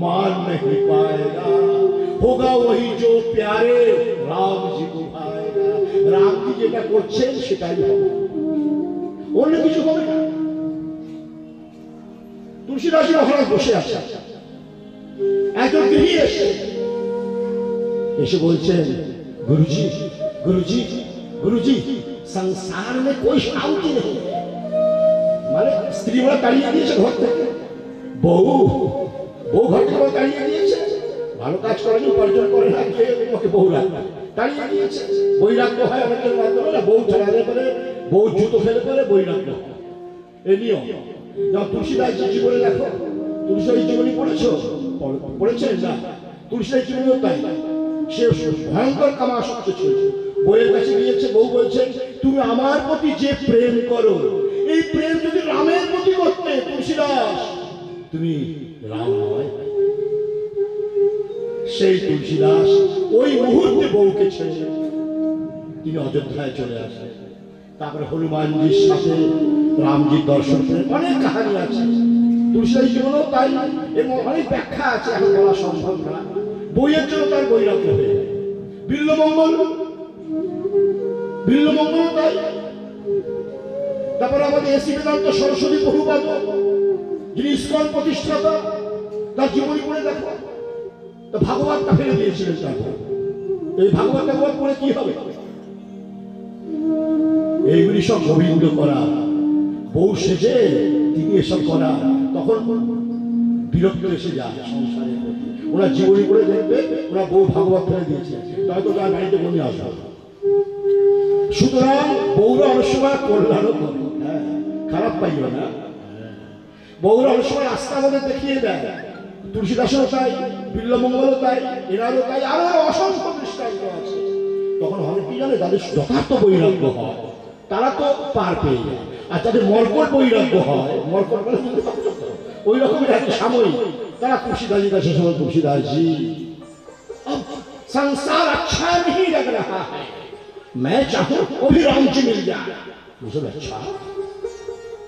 মান नहीं पाएगा होगा वही जो प्यारे राम जी को भाएगा রাম जी যেটা করছেন সেটাই হবে অন্য কিছু হবে না তুলসীদাসী ওখানে বসে আছে একজন গৃহী এসে এসে বলছেন गुरुजी गुरुजी गुरुजी संसार में कोई शांति नहीं স্ত্রী ওরা তাড়িয়ে দিয়েছে ঘর থেকে। বউ বউ ঘর থেকে দিয়েছে। ভালো কাজ করেনি উপার্জন করে না, খেয়ে তোমাকে বউ রাখবে। তাড়িয়ে দিয়েছে। বৈরাগ্য হয় অনেকের মাধ্যমে না। বউ ছাড়ালে পরে বউ জুতো ফেলে পরে বৈরাগ্য হয়। এ নিয়ম। যেমন তুলসীদাস জীবনে দেখো তুলসী জীবনী পড়েছো? পড়- পড়েছেন না। তুলসীদাস জীবনেও তাই। সে ভয়ঙ্কর কামাসক্ত ছিল। বইয়ের কাছে গিয়েছে, বউ বলছে, তুমি আমার প্রতি যে প্রেম করো প্রেম যদি রামের প্রতি করতে তুলসীদাস। তুমি রাম নয়। সেই তুলসীদাস ওই মুহূর্তে বউকে ছেড়ে তিনি অযোধ্যায় চলে আসেন তারপরে হনুমানজির সাথে রামজির দর্শন করে অনেক কাহানি আছে। তুলসীদাস জীবনেও তাই এবং অনেক ব্যাখ্যা আছে এখন বলা সম্ভব না। বইয়ের জন্য তার হয়ে যায়। বিল্লমঙ্গল বিল্লমঙ্গল তাই তারপরে আমাদের এসি বেদান্ত সরস্বতী বহুপাদ, যিনি ইস্কন প্রতিষ্ঠাতা, তার জীবনী পড়ে দেখো। তো ভাগবতটা ফেলে দিয়েছিলেন তারপর। এই ভাগবত ভাগবত পড়ে কি হবে? এইগুলি সব গোবিন্দ করা। বউ সেজে তিনি এসব করা। তখন বিরক্ত এসে যায় সংসারের ওরা জীবনী করে দেখবে, ওরা বউ ভাগবত ফেলে দিয়েছে। হয়তো তার বাড়িতে মনে আসা সুতরাং বৌরা অনেক সময় কল্যাণও করে। খারাপ পাইও না বউরা অনেক সময় রাস্তা আমাদের দেখিয়ে দেয় তুলসীদাসও তাই বিল্লমঙ্গলও তাই এরারও তাই আরো অসংখ্য দৃষ্টান্ত আছে তখন হবে কি জানে তাদের যথার্থ বৈরাগ্য হয় তারা তো পার পেয়ে যায় আর যাদের মর্কট বৈরাগ্য হয় মর্কট মানে বুঝতে পারছো তো? ওই রকমের একটা সাময়িক তারা তুলসীদাসী কাছে সময় তুলসীদাসজি अब संसार अच्छा नहीं लग रहा है मैं चाहूं वो भी राम जी मिल जाए मुझे अच्छा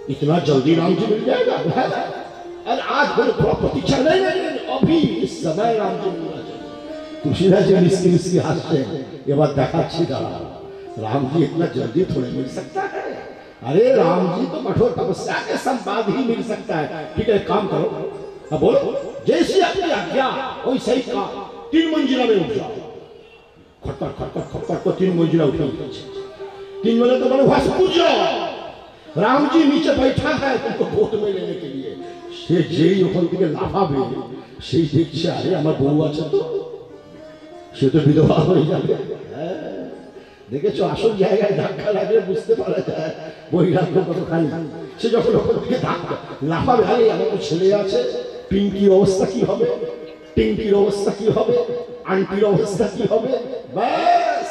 इतना जल्दी राम जी मिल जाएगा? अरे आज बोले थोड़ा प्रतीक्षा नहीं नहीं अभी इस समय राम जी मिलना चाहिए तुलसीदास जी मिसकी मिसकी हँसते हैं ये बात देखाচ্ছি दादा राम जी इतना जल्दी थोड़े मिल सकता है? अरे राम जी तो कठोर तपस्या के सब बाद ही मिल सकता है। ठीक है काम करो। अब बोलो जैसी आपकी आज्ञा वैसे ही काम। तीन मंजिला में उठ जाओ। खटखट खटखट खटखट को तीन मंजिला उठे तीन मंजिला तो बोले बस पूछ जाओ। রাম জি নিচে बैठा है तुमको ভোট में लेने के लिए সে যেই ওখান থেকে লাফাবে সেই দেখছে আরে আমার বউ আছে তো সে তো বিধবা হয়ে যাবে হ্যাঁ। দেখেছো আসল জায়গায় ধাক্কা লাগলে বুঝতে পারা যায় বৈরাগ্য কতখানি সে যখন ওখান থেকে ধাক্কা লাফাবে আরে আমার তো ছেলে আছে পিঙ্কির অবস্থা কি হবে টিঙ্কির অবস্থা কি হবে আন্টির অবস্থা কি হবে ব্যাস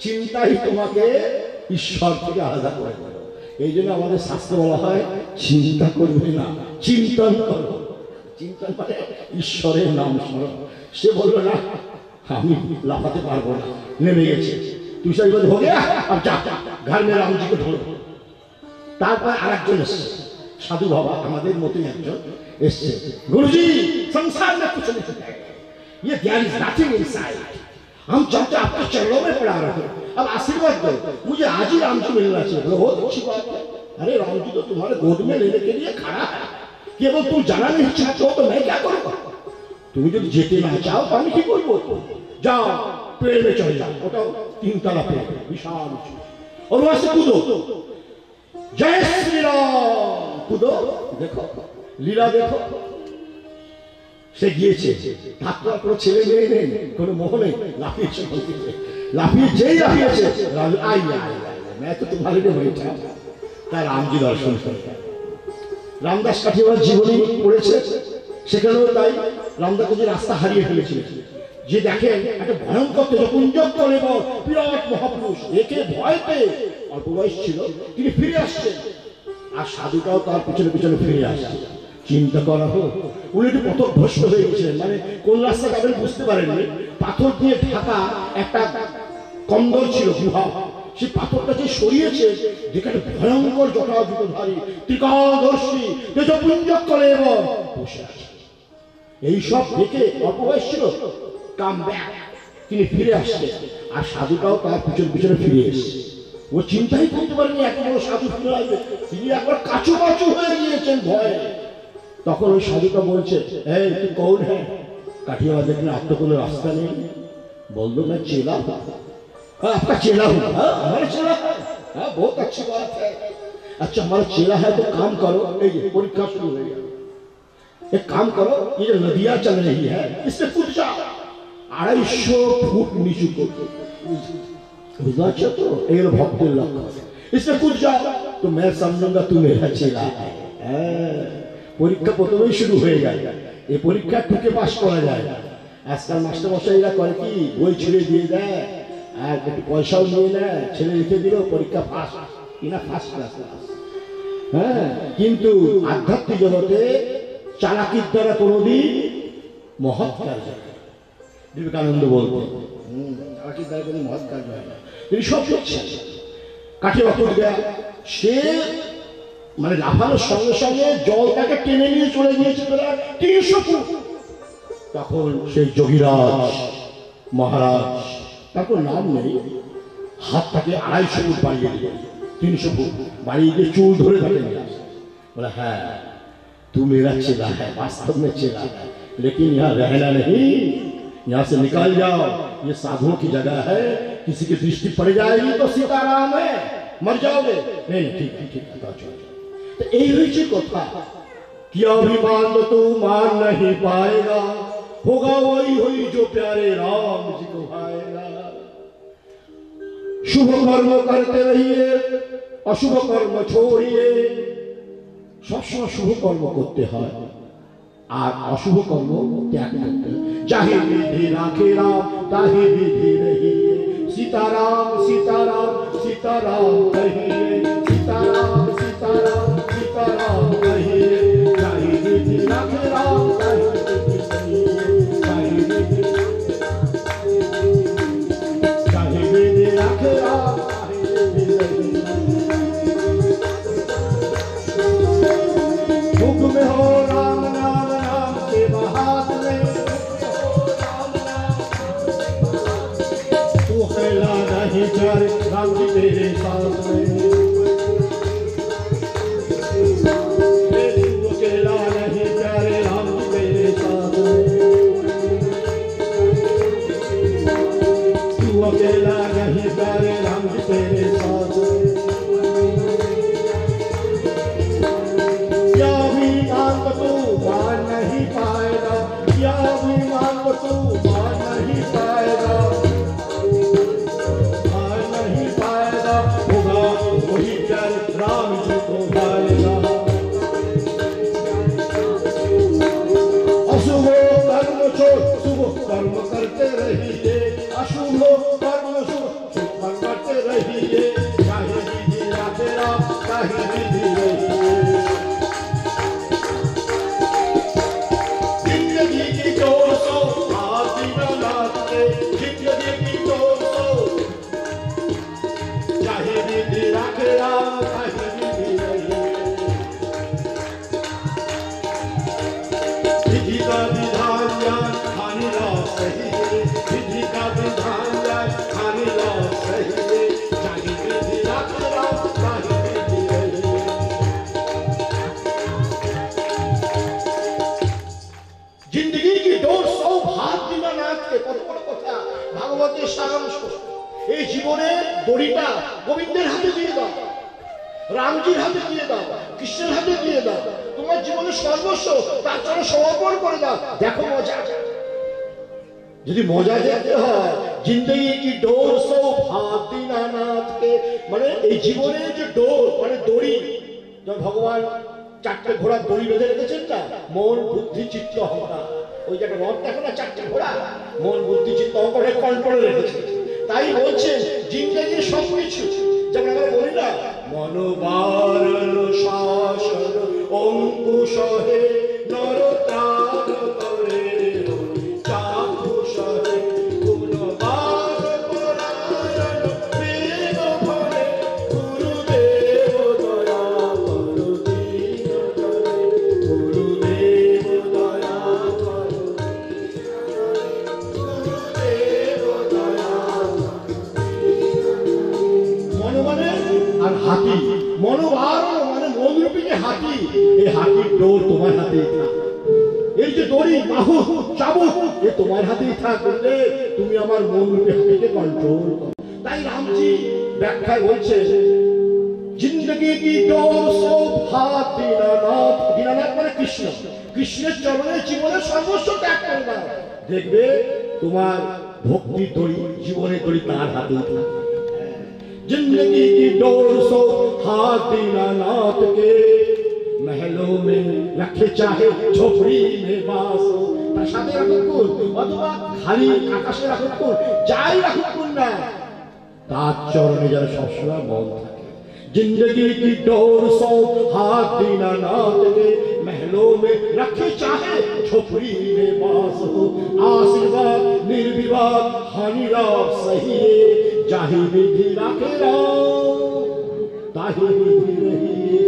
চিন্তাই তোমাকে ঈশ্বর থেকে আলাদা করে দেবে এই জন্য আমাদের শাস্ত্র বলা হয় চিন্তা করবে না চিন্তন করো চিন্তন মানে ঈশ্বরের নাম স্মরণ সে বললো না আমি লাফাতে পারবো না নেমে গেছে তুই সেই বলে হোক আর যা ঘর মেয়ে রামজিকে ধরো তারপর আর একজন এসছে সাধু বাবা আমাদের মতোই একজন এসছে গুরুজি সংসার में कुछ नहीं है ये ज्ञान इज नथिंग इनसाइड हम चाहते आपके चरणों में पड़ा रहे अब आशीर्वाद दो मुझे आज ही राम जी मिलना चाहिए बहुत अच्छी बात है अरे राम जी तो तुम्हारे गोद में लेने के लिए खड़ा है केवल तुम जाना नहीं चाहते हो तो मैं क्या करूंगा তুমি যদি যেতে না চাও আমি কি করব যাও প্রেমে চলে যাও ওটাও তিনতলা প্রেম বিশাল ওর মাসে কুদো জয় শ্রীরাম কুদো দেখো লীলা দেখো সে গিয়েছে তার তো আর কোনো ছেলে মেয়ে নেই কোনো মোহ নেই লাফিয়েছে ওখান থেকে। লাফিয়ে যেই লাফিয়েছে রাম আই আই আই, मैं तो तुम्हारे लिए बैठा তাই রামজি দর্শন করে রামদাস কাঠিয়ার জীবনী পড়েছে সেখানেও তাই রামদাস যে রাস্তা হারিয়ে ফেলেছিল যে দেখেন একটা ভয়ঙ্কর তেজপুঞ্জ এবং বিরাট মহাপুরুষ দেখে ভয় পেয়ে অল্প বয়স ছিল তিনি ফিরে আসছেন আর সাধুটাও তার পিছনে পিছনে ফিরে আসছে চিন্তা করা হোক। উনি একটু পথভ্রষ্ট হয়ে গেছিলেন। মানে কোন রাস্তা যাবেন বুঝতে পারেননি। পাথর দিয়ে ঢাকা একটা কন্দর ছিল, গুহা। সেই পাথরটা যে সরিয়েছে যেখানে ভয়ঙ্কর জটাজুতধারী ত্রিকালদর্শী তেজপুঞ্জ করে এবং বসে আছে। এইসব দেখে অল্প বয়স ছিল। কাম ব্যাক, তিনি ফিরে আসলেন আর সাধুটাও তার পিছন পিছনে ফিরে এসেছে। ও চিন্তাই করতে পারেনি, এত বড় সাধু ফিরে আসবে। তিনি একবার কাছু কাছু হয়ে গিয়েছেন ভয়ে। তখন ওই সাধুটা বলছে এই তুই কৌন হ্যাঁ কাঠিয়াবাদ এখানে আপনার কোনো রাস্তা নেই বলল না চেলা हाँ आपका चेला हूँ हमारा चेला है हाँ बहुत अच्छी बात है अच्छा हमारा चेला है तो काम करो ये परीक्षा शुरू हो गया एक काम करो ये जो नदियाँ चल रही है इससे कूद जाओ আড়াই শো ফুট নিচু করতে বুঝতে পারছ তো এগুলো ভক্তের লক্ষ্য इससे कूद जाओ तो मैं समझूंगा तू मेरा चेला है পরীক্ষা প্রথমেই শুরু হয়ে যায়। এই পরীক্ষা ঠুকে পাশ করা যায়। আজকাল মাস্টার মশাইরা করে কি? বই ছিঁড়ে দিয়ে দেয়, আর একটু পয়সাও নিয়ে নেয় ছেলে লিখে দিল পরীক্ষা পাস কিনা ফার্স্ট ক্লাস হ্যাঁ কিন্তু আধ্যাত্মিক জগতে চালাকির দ্বারা কোনোদিন মহৎ কাজ। বিবেকানন্দ বলতেন দ্বারা কোনো মহৎ কাজ হয় না। তিনি সব করছেন। কাঠে অকুট দেয়া, সে মানে লাফানোর সঙ্গে সঙ্গে জল তাকে টেনে নিয়ে চলে গিয়েছে প্রায় তিনশো ফুট তখন সেই যোগীরাজ মহারাজ তার কোনো নাম নেই হাত তাকে আড়াইশো ফুট বাড়িয়ে দিল তিনশো ফুট বাড়িয়ে দিয়ে চুল ধরে তাকে নিয়ে আসে बोला है तू मेरा चेला है वास्तव में चेला है लेकिन यहाँ रहना नहीं यहाँ से निकल जाओ ये साधुओं की जगह है किसी की दृष्टि पड़ जाएगी तो सीताराम है मर जाओगे नहीं नहीं ठीक है ठीक है जाओ, जाओ, जाओ। तो यही हुई चीज কথা कि अभिमान तो तू मान नहीं पाएगा होगा वही हुई जो प्यारे राम जी को भाएगा शुभ कर्म करते रहिए অশুভ কর্ম ছড়িয়ে সবসময় শুভ কর্ম করতে হয় আর অশুভ কর্ম ত্যাগ করতে হয়। যাহে বিধি রাখে রাম তাহে বিধি রহিয়ে সীতারাম সীতারাম সীতারাম কহিয়ে বিধি রাখে দেখবে তোমার ভক্তির দড়ি জীবনের দড়ি তার হাতেই থাকবে जिंदगी की डोर सो हाथ दीनानाथ के महलों में रखे चाहे झोपड़ी में बास हो তার সাথে রাখুন কোন অথবা খালি আকাশে রাখুন কোন যাই রাখুন কোন না তার চরণে যেন সবসময় মন থাকে जिंदगी की डोर सो हाथ दीनानाथ के महलों में रखे चाहे झोपड़ी में बास हो आशीर्वाद निर्विवाद हानि राव सही है जाहि विधि राखे राम ताहि विधि रहिए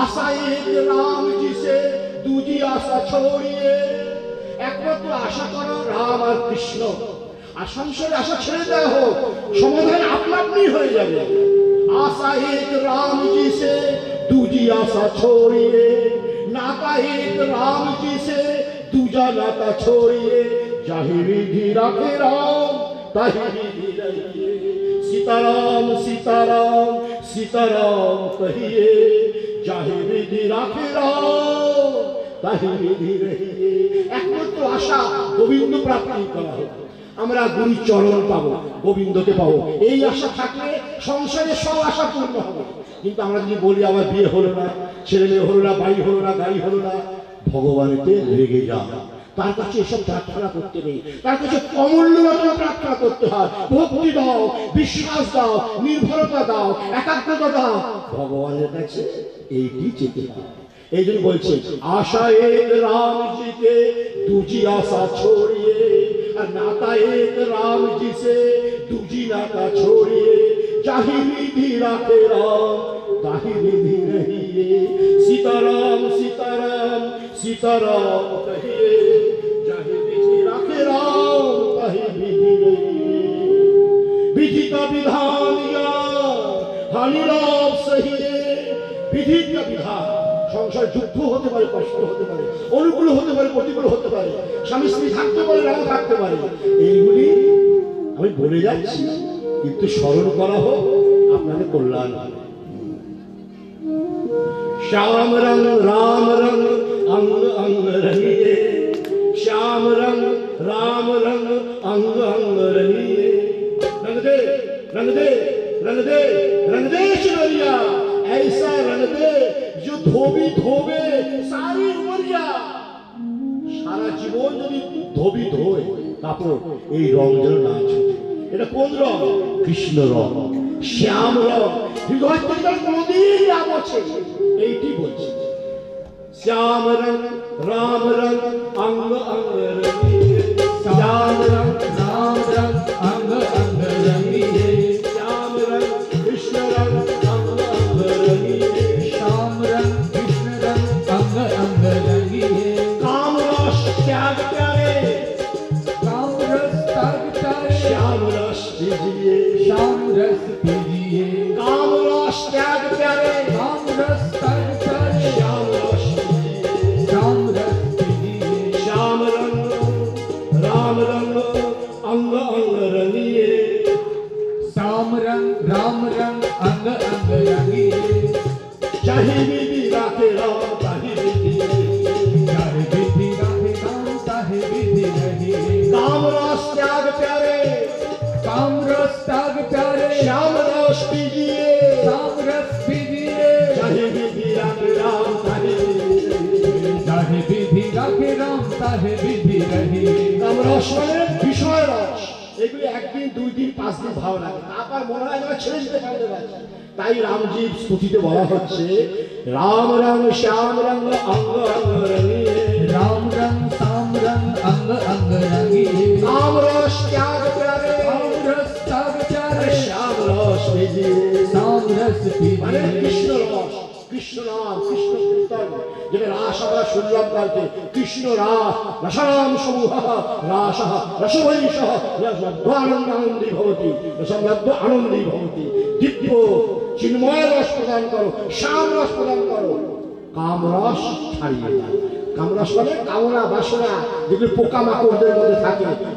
आशा एक राम जी से दूजी आशा छोड़िए একমাত্র আশা করো রাম আর কৃষ্ণ আর সংসারে আশা ছেড়ে দেওয়া হোক সমাধান আপনা আপনি হয়ে যাবে आशा एक राम जी से दूजी आशा छोड़िए नाता एक राम जी से दूजा नाता छोड़िए जाहि विधि राखे राम ताहि विधि रहिए सीताराम सीताराम सीताराम कहिए जाहि विधि राखे राम তাহি বিধি রহিয়ে একমাত্র আশা গোবিন্দ প্রাপ্তি করা হোক আমরা গুরু চরণ পাবো, গোবিন্দকে পাবো। এই আশা থাকলে সংসারে সব আশা পূর্ণ হবে। কিন্তু আমরা যদি বলি, আমার বিয়ে হলো না, ছেলে মেয়ে হলো না বাড়ি হলো না গাড়ি হলো না ভগবানকে রেগে যা তার কাছে এসব প্রার্থনা করতে নেই। তার কাছে অমূল্যরতন প্রার্থনা করতে হয়। ভক্তি দাও, বিশ্বাস দাও, নির্ভরতা দাও, একাগ্রতা দাও। ভগবানের কাছে এইটি যেতে হয়। এই জন্য বলছে আশা রাম জিতে দুজি আশা ছড়িয়ে नाता एक राम जी से दूजी नाता छोड़िए जाहिरी धीरा के राम दाहिरी धी रहिए। सीताराम सीताराम सीताराम कहिए, जाहिरी धीरा के राम कहीं भी रहिए। विधि का विधान या हरिराम सहिए विधि का विधान। সংসার যুদ্ধ হতে পারে কষ্ট হতে পারে অনুকূল হতে পারে প্রতিকূল হতে পারে স্বামী স্ত্রী থাকতে পারে নাও থাকতে পারে এইগুলি আমি বলে যাচ্ছি কিন্তু স্মরণ করা হোক আপনাদের কল্যাণ হবে श्याम रंग राम रंग अंग अंग रंगिए श्याम रंग राम रंग अंग अंग रंगिए रंग दे रंग दे रंग दे रंग दे चुनरिया ऐसा रंग दे যে ধোবি ধোবে সারি উমরিয়া সারা জীবন যদি ধোবি ধোয় কাপড় এই রং যেন না ছুটে এটা কোন রং? কৃষ্ণ রং। শ্যাম রং। হৃদয় কোনদিন রাম আছে? এইটি বলছে। শ্যাম রং, রাম রং, অঙ্গ অঙ্গ রং।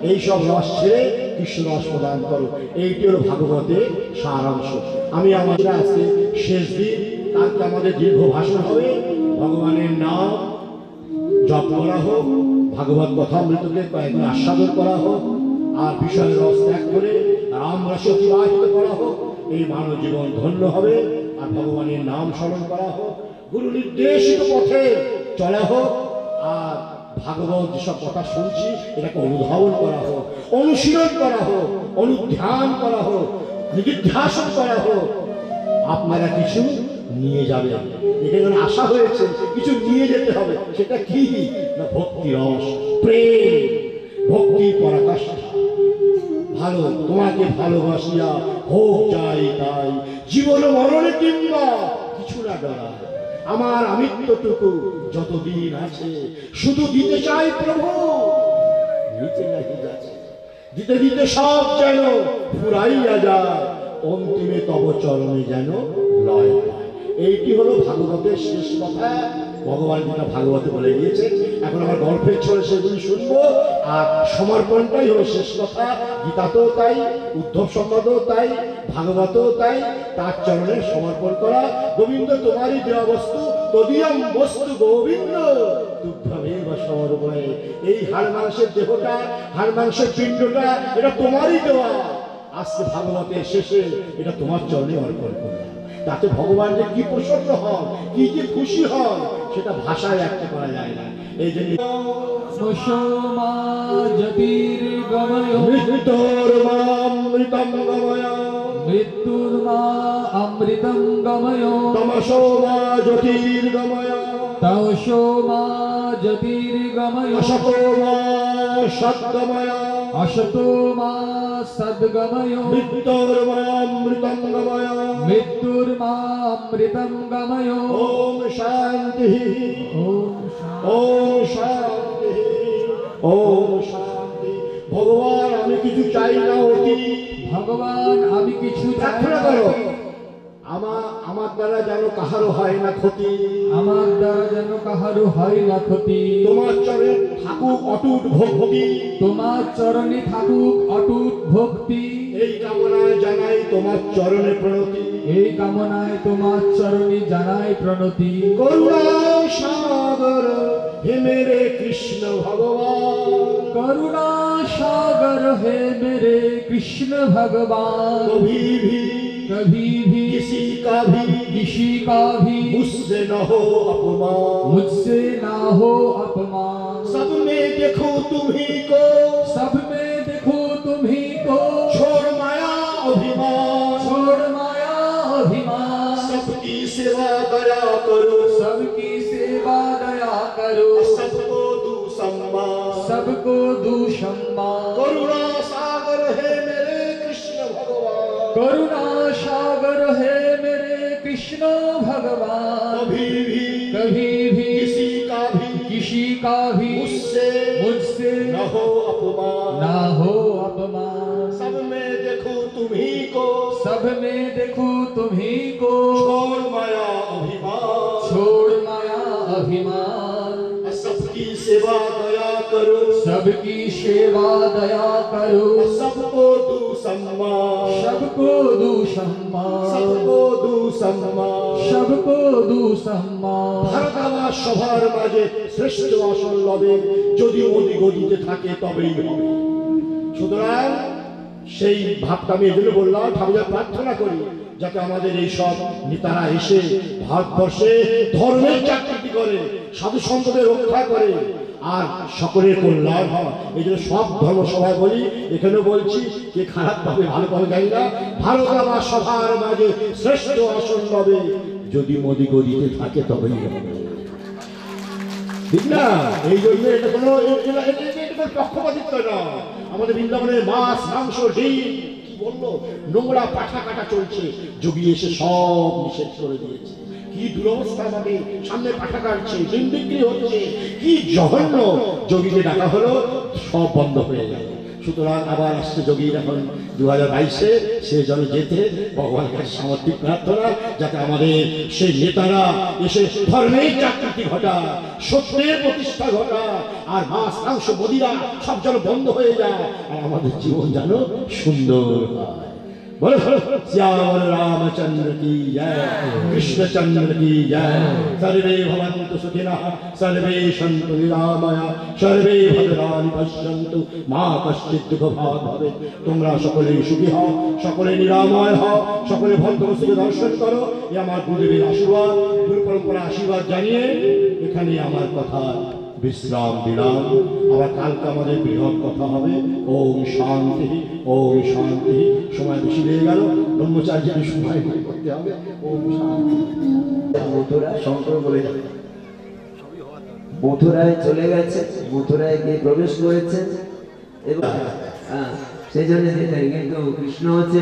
থাকে এই সব রস ছেড়ে কৃষ্ণ রস প্রদান করো। এইটি হলো ভাগবতে সারাংশ। আমি আমাদের আজকে শেষ দিন কালকে আমাদের দীর্ঘ ভাষণ হবে। ভগবানের নাম জপ করা হোক, ভাগবত কথামৃতকে কয়েকদিন আস্বাদন করা হোক, আর বিষয় রস ত্যাগ করে রাম রস অতিবাহিত করা হোক, এই মানব জীবন ধন্য হবে। আর ভগবানের নাম স্মরণ করা হোক, গুরু নির্দেশিত পথে চলা হোক, আর ভাগবত যেসব কথা শুনছি, এটাকে অনুধাবন করা হোক, অনুশীলন করা হোক, অনুধ্যান করা হোক নিদিধ্যাসন করা হোক, আপনারা কিছু নিয়ে যাবেন। এখানে আশা হয়েছে, কিছু নিয়ে যেতে হবে, সেটা কি? না ভক্তি রস, প্রেম, ভক্তি পরাকাষ্ঠা। ভালো, তোমাকে ভালোবাসিয়া হোক যাই তাই, জীবন মরণে কিংবা কিছু না ডরায় আমার আমিত্বটুকু যতদিন আছে, শুধু দিতে চাই প্রভু। নিচে নাকি যাচ্ছে। দিতে দিতে সব যেন ফুরাইয়া যায়, অন্তিমে তব চরণে যেন লয়। এইটি হলো ভাগবতের শেষ কথা। ভগবান যেটা ভাগবতে বলে গিয়েছে এখন আমার গল্পের ছড়ে সেগুলি শুনব, আর সমর্পণটাই হলো শেষ কথা। গীতাতেও তাই, উদ্ধব সম্বাদও তাই, ভাগবতও তাই, তার চরণে সমর্পণ করা। গোবিন্দ, তোমারই দেওয়া বস্তু, তদীয়ম বস্তু গোবিন্দ বা সমর্পণে। এই হাড় মাংসের দেহটা হাড় মাংসের পিণ্ডটা, এটা তোমারই দেওয়া। আজকে ভাগবতের শেষে এটা তোমার চরণে অর্পণ করলাম। তাতে ভগবান যে কি প্রসন্ন হন কি যে খুশি হন সেটা ভাষায় ব্যক্ত করা যায় না। এই জন্য মৃত্যুর মৃত্যুর্মা অমৃতম গময়। তমসো মা জ্যোতির্গময় মা জ্যোতির্গময় অশতো মা সদ্গময়। মামৃতম গময় মৃত্যুর্মা মা গময় ওম শান্তি ওম শান্তি। ওম শান্তি ওম শান্তি ভগবান আমি কিছু চাই না অতি। ভগবান আমি কিছু প্রার্থনা করো। আমার আমার দ্বারা যেন কাহারও হয় না ক্ষতি। আমার দ্বারা যেন কাহারও হয় না ক্ষতি। তোমার চরণে থাকুক অটুট ভক্তি তোমার চরণে থাকুক অটুট ভক্তি। এই কামনায় জানাই তোমার চরণে প্রণতি। এই কামনায় তোমার চরণে জানাই প্রণতি। করুণা সাগর হে মেরে কৃষ্ণ ভগবান। করুণা সাগর হে মেরে কৃষ্ণ ভগবান। কবি कभी भी किसी का भी किसी का भी। मुझसे न हो अपमान। मुझसे ना हो अपमान। सब में देखो तुम्ही को। सब में देखो तुम्ही को। छोड़ माया अभिमान। छोड़ माया अभिमान। सबकी सेवा दया करो। सबकी सेवा दया करो। सबको दू सम्मान। सबको दुषम्मान करुणा सागर है मेरे कृष्ण भगवान। करुणा है मेरे कृष्ण भगवान। कभी भी कभी भी किसी का भी किसी का भी मुझसे मुझसे न हो अपमान। ना हो अपमान। सब में देखो तुम्ही को। सब में देखो तुम्ही को। छोड़ माया अभिमान। छोड़ माया अभिमान। सबकी सेवा दया करो सबकी सेवा दया करो सबको दू सम्मान सबको दुषम्मान सबको दू सम्मान सबको दुषम्मान ভারত আমার সবার মাঝে শ্রেষ্ঠ আসন লবে যদি মোদি গদিতে থাকে তবেই হবে সুতরাং সেই ভাবটা আমি এজন্য বললাম ঠাকুরের প্রার্থনা করি যাতে আমাদের এই সব নেতারা এসে ভারতবর্ষে ধর্মের চাকরি করে, সাধু সম্পদের রক্ষা করে, আর সকলের কল্যাণ হয়। এই জন্য সব ধর্ম সভায় বলি এখানে বলছি যে খারাপ ভাবে ভালো ভাবে জানি না। ভারত আমার সবার মাঝে শ্রেষ্ঠ আসন হবে যদি মোদি গদিতে থাকে, তবেই হবে। ঠিক না? এই জন্য এটা কোনো পক্ষপাতিত্ব আমাদের বৃন্দাবনের মাছ, মাংস, ডিম বলল, নোংরা পাঠা কাটা চলছে, যোগী এসে সব নিষেধ করে দিয়েছে। কি দুরবস্থা আমাদের, সামনে পাঠা কাটছে বিক্রি হচ্ছে, কি জঘন্য। যোগীকে ডাকা হলো, সব বন্ধ হয়ে গেল। সুতরাং আবার আসছে যোগীর এখন দু হাজার বাইশে, সে যেন যেতে ভগবানের কাছে সামর্থিক প্রার্থনা, যাতে আমাদের সেই নেতারা এসে ধর্মের জাগৃতি ঘটা, সত্যের প্রতিষ্ঠা ঘটা, আর মাছ, মাংস, মদিরা সব যেন বন্ধ হয়ে যায়, আর আমাদের জীবন যেন সুন্দর হয়। বলো শ্যামল রামচন্দ্র কি জয় কৃষ্ণচন্দ্র কি জয় সর্বে ভবন্তু সুখিনঃ সর্বে সন্তু নিরাময়া সর্বে ভদ্রাণি পশ্যন্তু মা কশ্চিৎ দুঃখভাগ হবে তোমরা সকলে সুখী হও সকলে নিরাময় হও সকলে ভদ্র সুখে দর্শন করো এ আমার গুরুদেবের আশীর্বাদ গুরু পরম্পরা আশীর্বাদ জানিয়ে এখানে আমার কথা। বিশ্রাম দিলাম আবার কালকে আমাদের বৃহৎ কথা হবে। ওম শান্তি ওম শান্তি। সময় বেশি লেগে গেল। ব্রহ্মচার্যের সময় করতে হবে। ওম শান্তি। মথুরায় চলে গেছে। মথুরায় গিয়ে প্রবেশ করেছেন এবং হ্যাঁ, সেই জন্য কিন্তু কৃষ্ণ হচ্ছে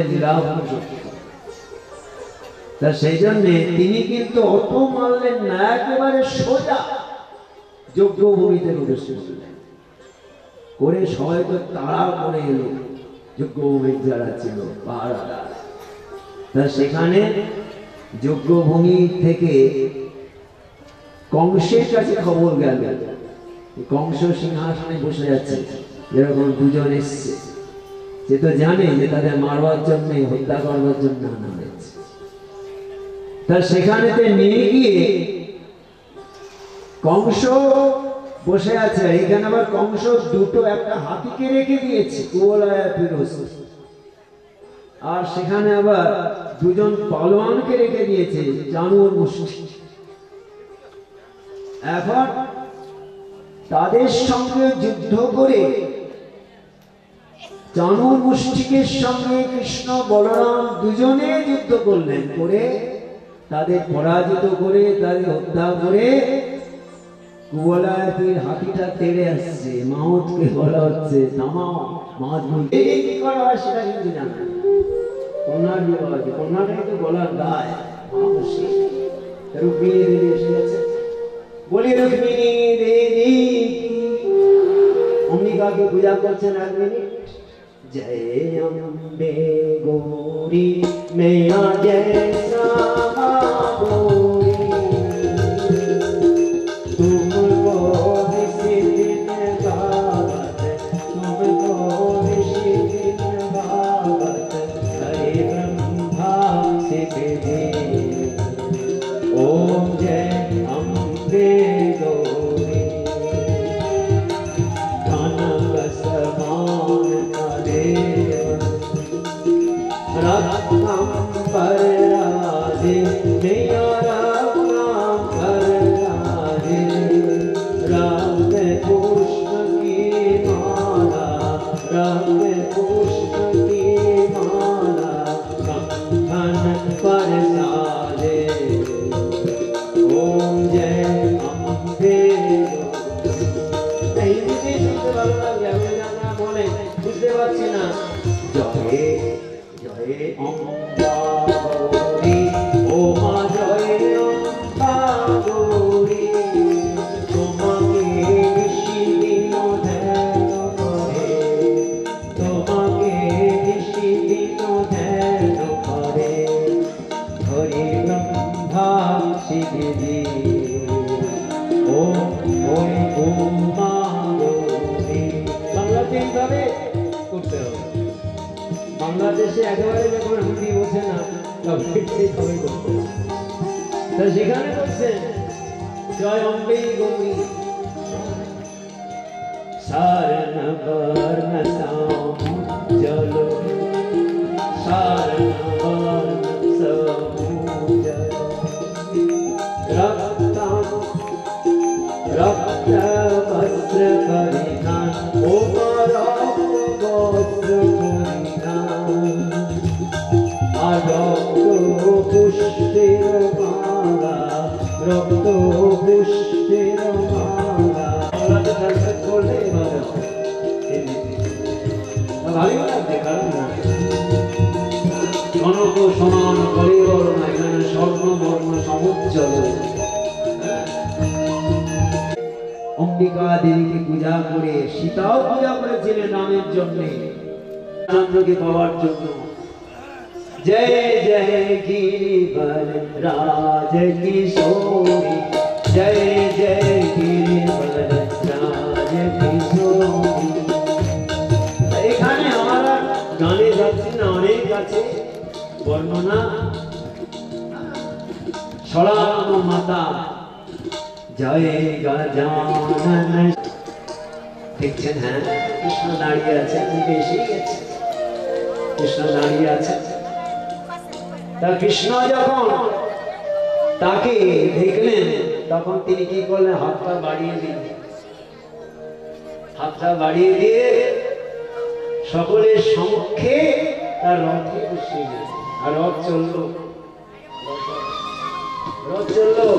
তা সেই জন্যে তিনি কিন্তু অত মারলেন না একেবারে সোজা। যোগ্য ভূমিতে করলেন। করে সবাই তো তাড়া করে এলো। যোগ্য ভূমিক যারা ছিল তা সেখানে যজ্ঞভূমি থেকে কংসের কাছে খবর গেল। কংস সিংহাসনে বসে যাচ্ছে যেরকম দুজন এসছে। সে তো জানে যে তাদের মারবার জন্য, হত্যা করবার জন্য আনা হয়েছে। তা সেখানেতে নিয়ে গিয়ে কংস বসে আছে এখানে আবার কংস দুটো একটা হাতিকে রেখে দিয়েছে আর সেখানে আবার দুজন পালোয়ানকে রেখে দিয়েছে জানুর মুষ্টি। এখন তাদের সঙ্গে যুদ্ধ করে জানুর মুষ্টিকের সঙ্গে কৃষ্ণ বলরাম দুজনে যুদ্ধ করলেন, করে তাদের পরাজিত করে তাদের হত্যা করে কুবলায়তের হাতিটা তেড়ে আসছে মাহতকে বলা হচ্ছে, থামাও মাহত বলতে কি করা হয় সেটা কিন্তু জানা। কন্যার বিয়ে বলা হচ্ছে কন্যাটাই তো গলার গায়ে মহামুষি রুক্মিণী দেবী এসে গেছে। বলি, রুক্মিণী দেবী, অম্বিকাকে পূজা করছেন এক মিনিট। জয় অম্বে গৌরী, মেয়া জয় অম্বিকা দেবীকে পূজা করে সীতাও পূজা করেছিলেন নামের জন্য। রামকে পাওয়ার জন্য। জয় জয় গিরিবর রাজ কিশোরী। জয় জয় গিরিবর রাজ কিশোরী। এখানে আমরা গানে যাচ্ছি না, অনেক আছে। বর্ণনা। সরানো মাতা। জয় গজানন দেখছেন হ্যাঁ? কৃষ্ণ দাঁড়িয়ে আছে দিকে এসেই গেছে। কৃষ্ণ দাঁড়িয়ে আছে। তা কৃষ্ণ যখন তাকে দেখলেন, তখন তিনি কি করলেন? হাতটা বাড়িয়ে দিলেন। হাতটা বাড়িয়ে দিয়ে সকলের সমক্ষে তার রথে বসিয়ে দিলেন। আর রথ চলল। রথ চলল।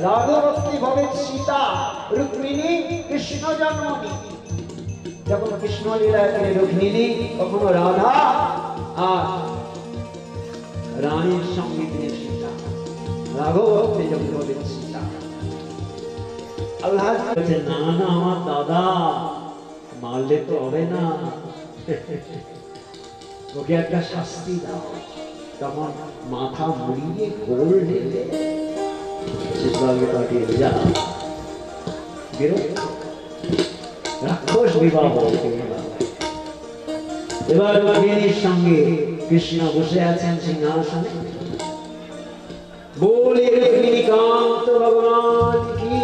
রাঘবত্রী ভবেন সীতা, রুক্মিণী, কৃষ্ণ জন্মনি। যখন কৃষ্ণ লীলায় রুক্মিণী কখনো রাধা আর রানীর সঙ্গে তিনি সীতা। রাঘবত্রী যখন হবেন সীতা। আল্লাহ বলছে না না, আমার দাদা, মারলে তো হবে না। ওকে একটা শাস্তি দাও। তখন মাথা মুড়িয়ে গোল ঢেলে শিশুকে পাঠিয়ে যা রাক্ষস বিবাহ এবার রুক্মিণীর সঙ্গে কৃষ্ণ বসে আছেন সিংহাসনে। বলে রুক্মিণীকান্ত ভগবান কি?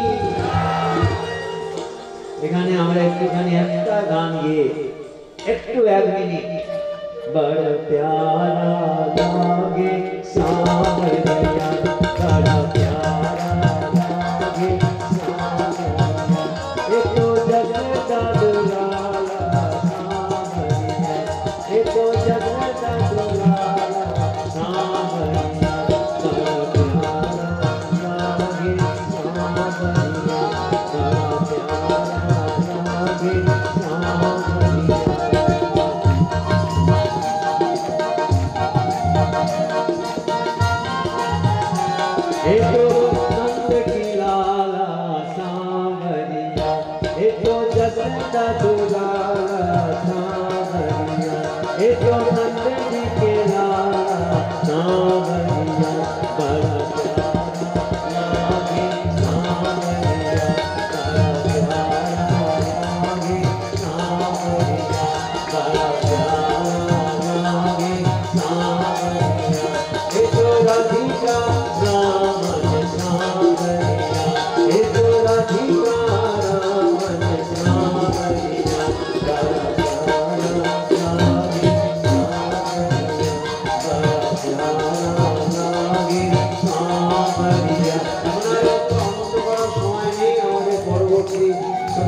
এখানে আমরা একটুখানি একটা গান গিয়ে একটু এক মিনিট বড় প্যারা লাগে বড়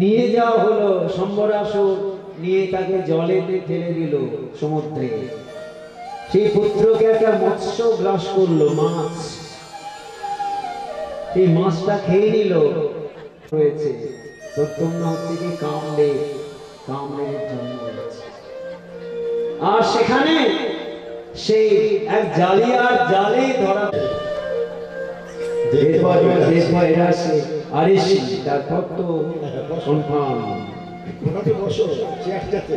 নিয়ে যাওয়া হলো সম্বরাসুর নিয়ে তাকে জলেতে ফেলে দিল সমুদ্রে। সেই পুত্রকে একটা মৎস্য গ্রাস করল মাছ। সেই মাছটা খেয়ে নিল হয়েছে। প্রত্যন্ন হচ্ছে কি কামড়ে কামড়ের জন্ম হয়েছে। আর সেখানে সেই এক জালিয়ার জালে ধরা এরপর এরপর এরা আসে আরে তারপর তো কনফার্ম। বসো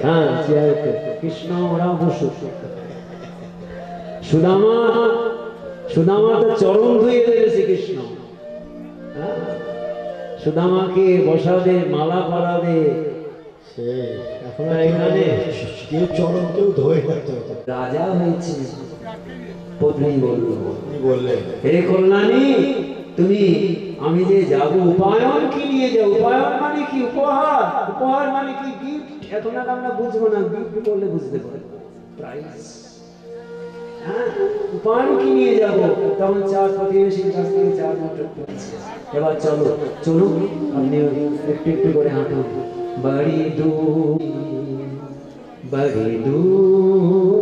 হ্যাঁ চেয়ারতে। কৃষ্ণ ওরা বসু সুদামা সুদামা তো চরণ ধুয়ে দেবে শ্রীকৃষ্ণ হ্যাঁ, সুদামাকে বসাবে মালা পরাবে। কেউ চরণ কেউ ধোয় রাজা হয়েছে। পত্নী বলল বললেন হে কল্যাণী তুমি, আমি যে যাব উপায়ন কি নিয়ে যাও উপায়ন মানে কি? উপহার? উপহার মানে কি? গিফট এখন আর আমরা বুঝব না গিফট বললে বুঝতে পারব। প্রাইস হ্যাঁ? উপায়ন কি নিয়ে যাব? তখন চার প্রতিবেশীর কাছ থেকে চার মতো এবার চলো চলুন আপনি একটু একটু করে হাঁটুন বাড়ি দূর বাড়ি দূর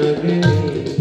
लगे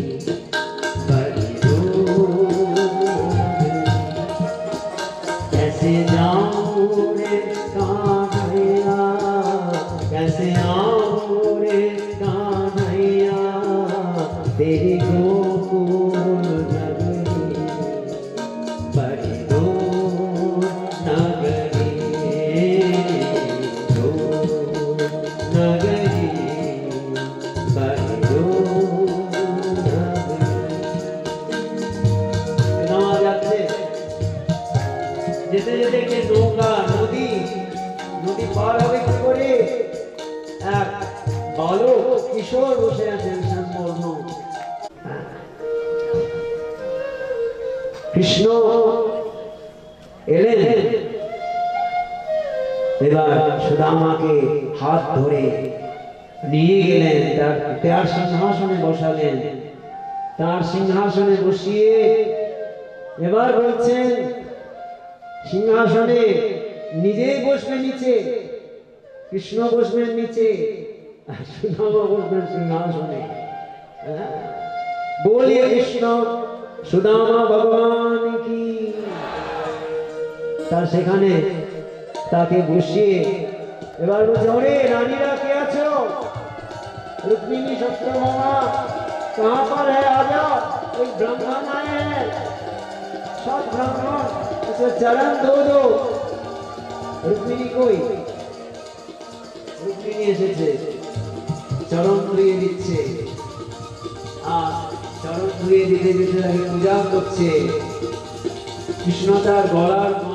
বসিয়ে এবার বলছে ওরে রানীরা কে আছো रुक्मिणी सत्यभामा कहाँ पर है आ जाओ एक ब्राह्मण आए हैं सब ब्राह्मण उसे चरण दो दो रुक्मिणी कोई রুক্মিণী এসেছে চরণ ধুয়ে দিচ্ছে আর চরণ ধুয়ে দিতে দিতে তাকে পূজা করছে কৃষ্ণ তার গলার মালা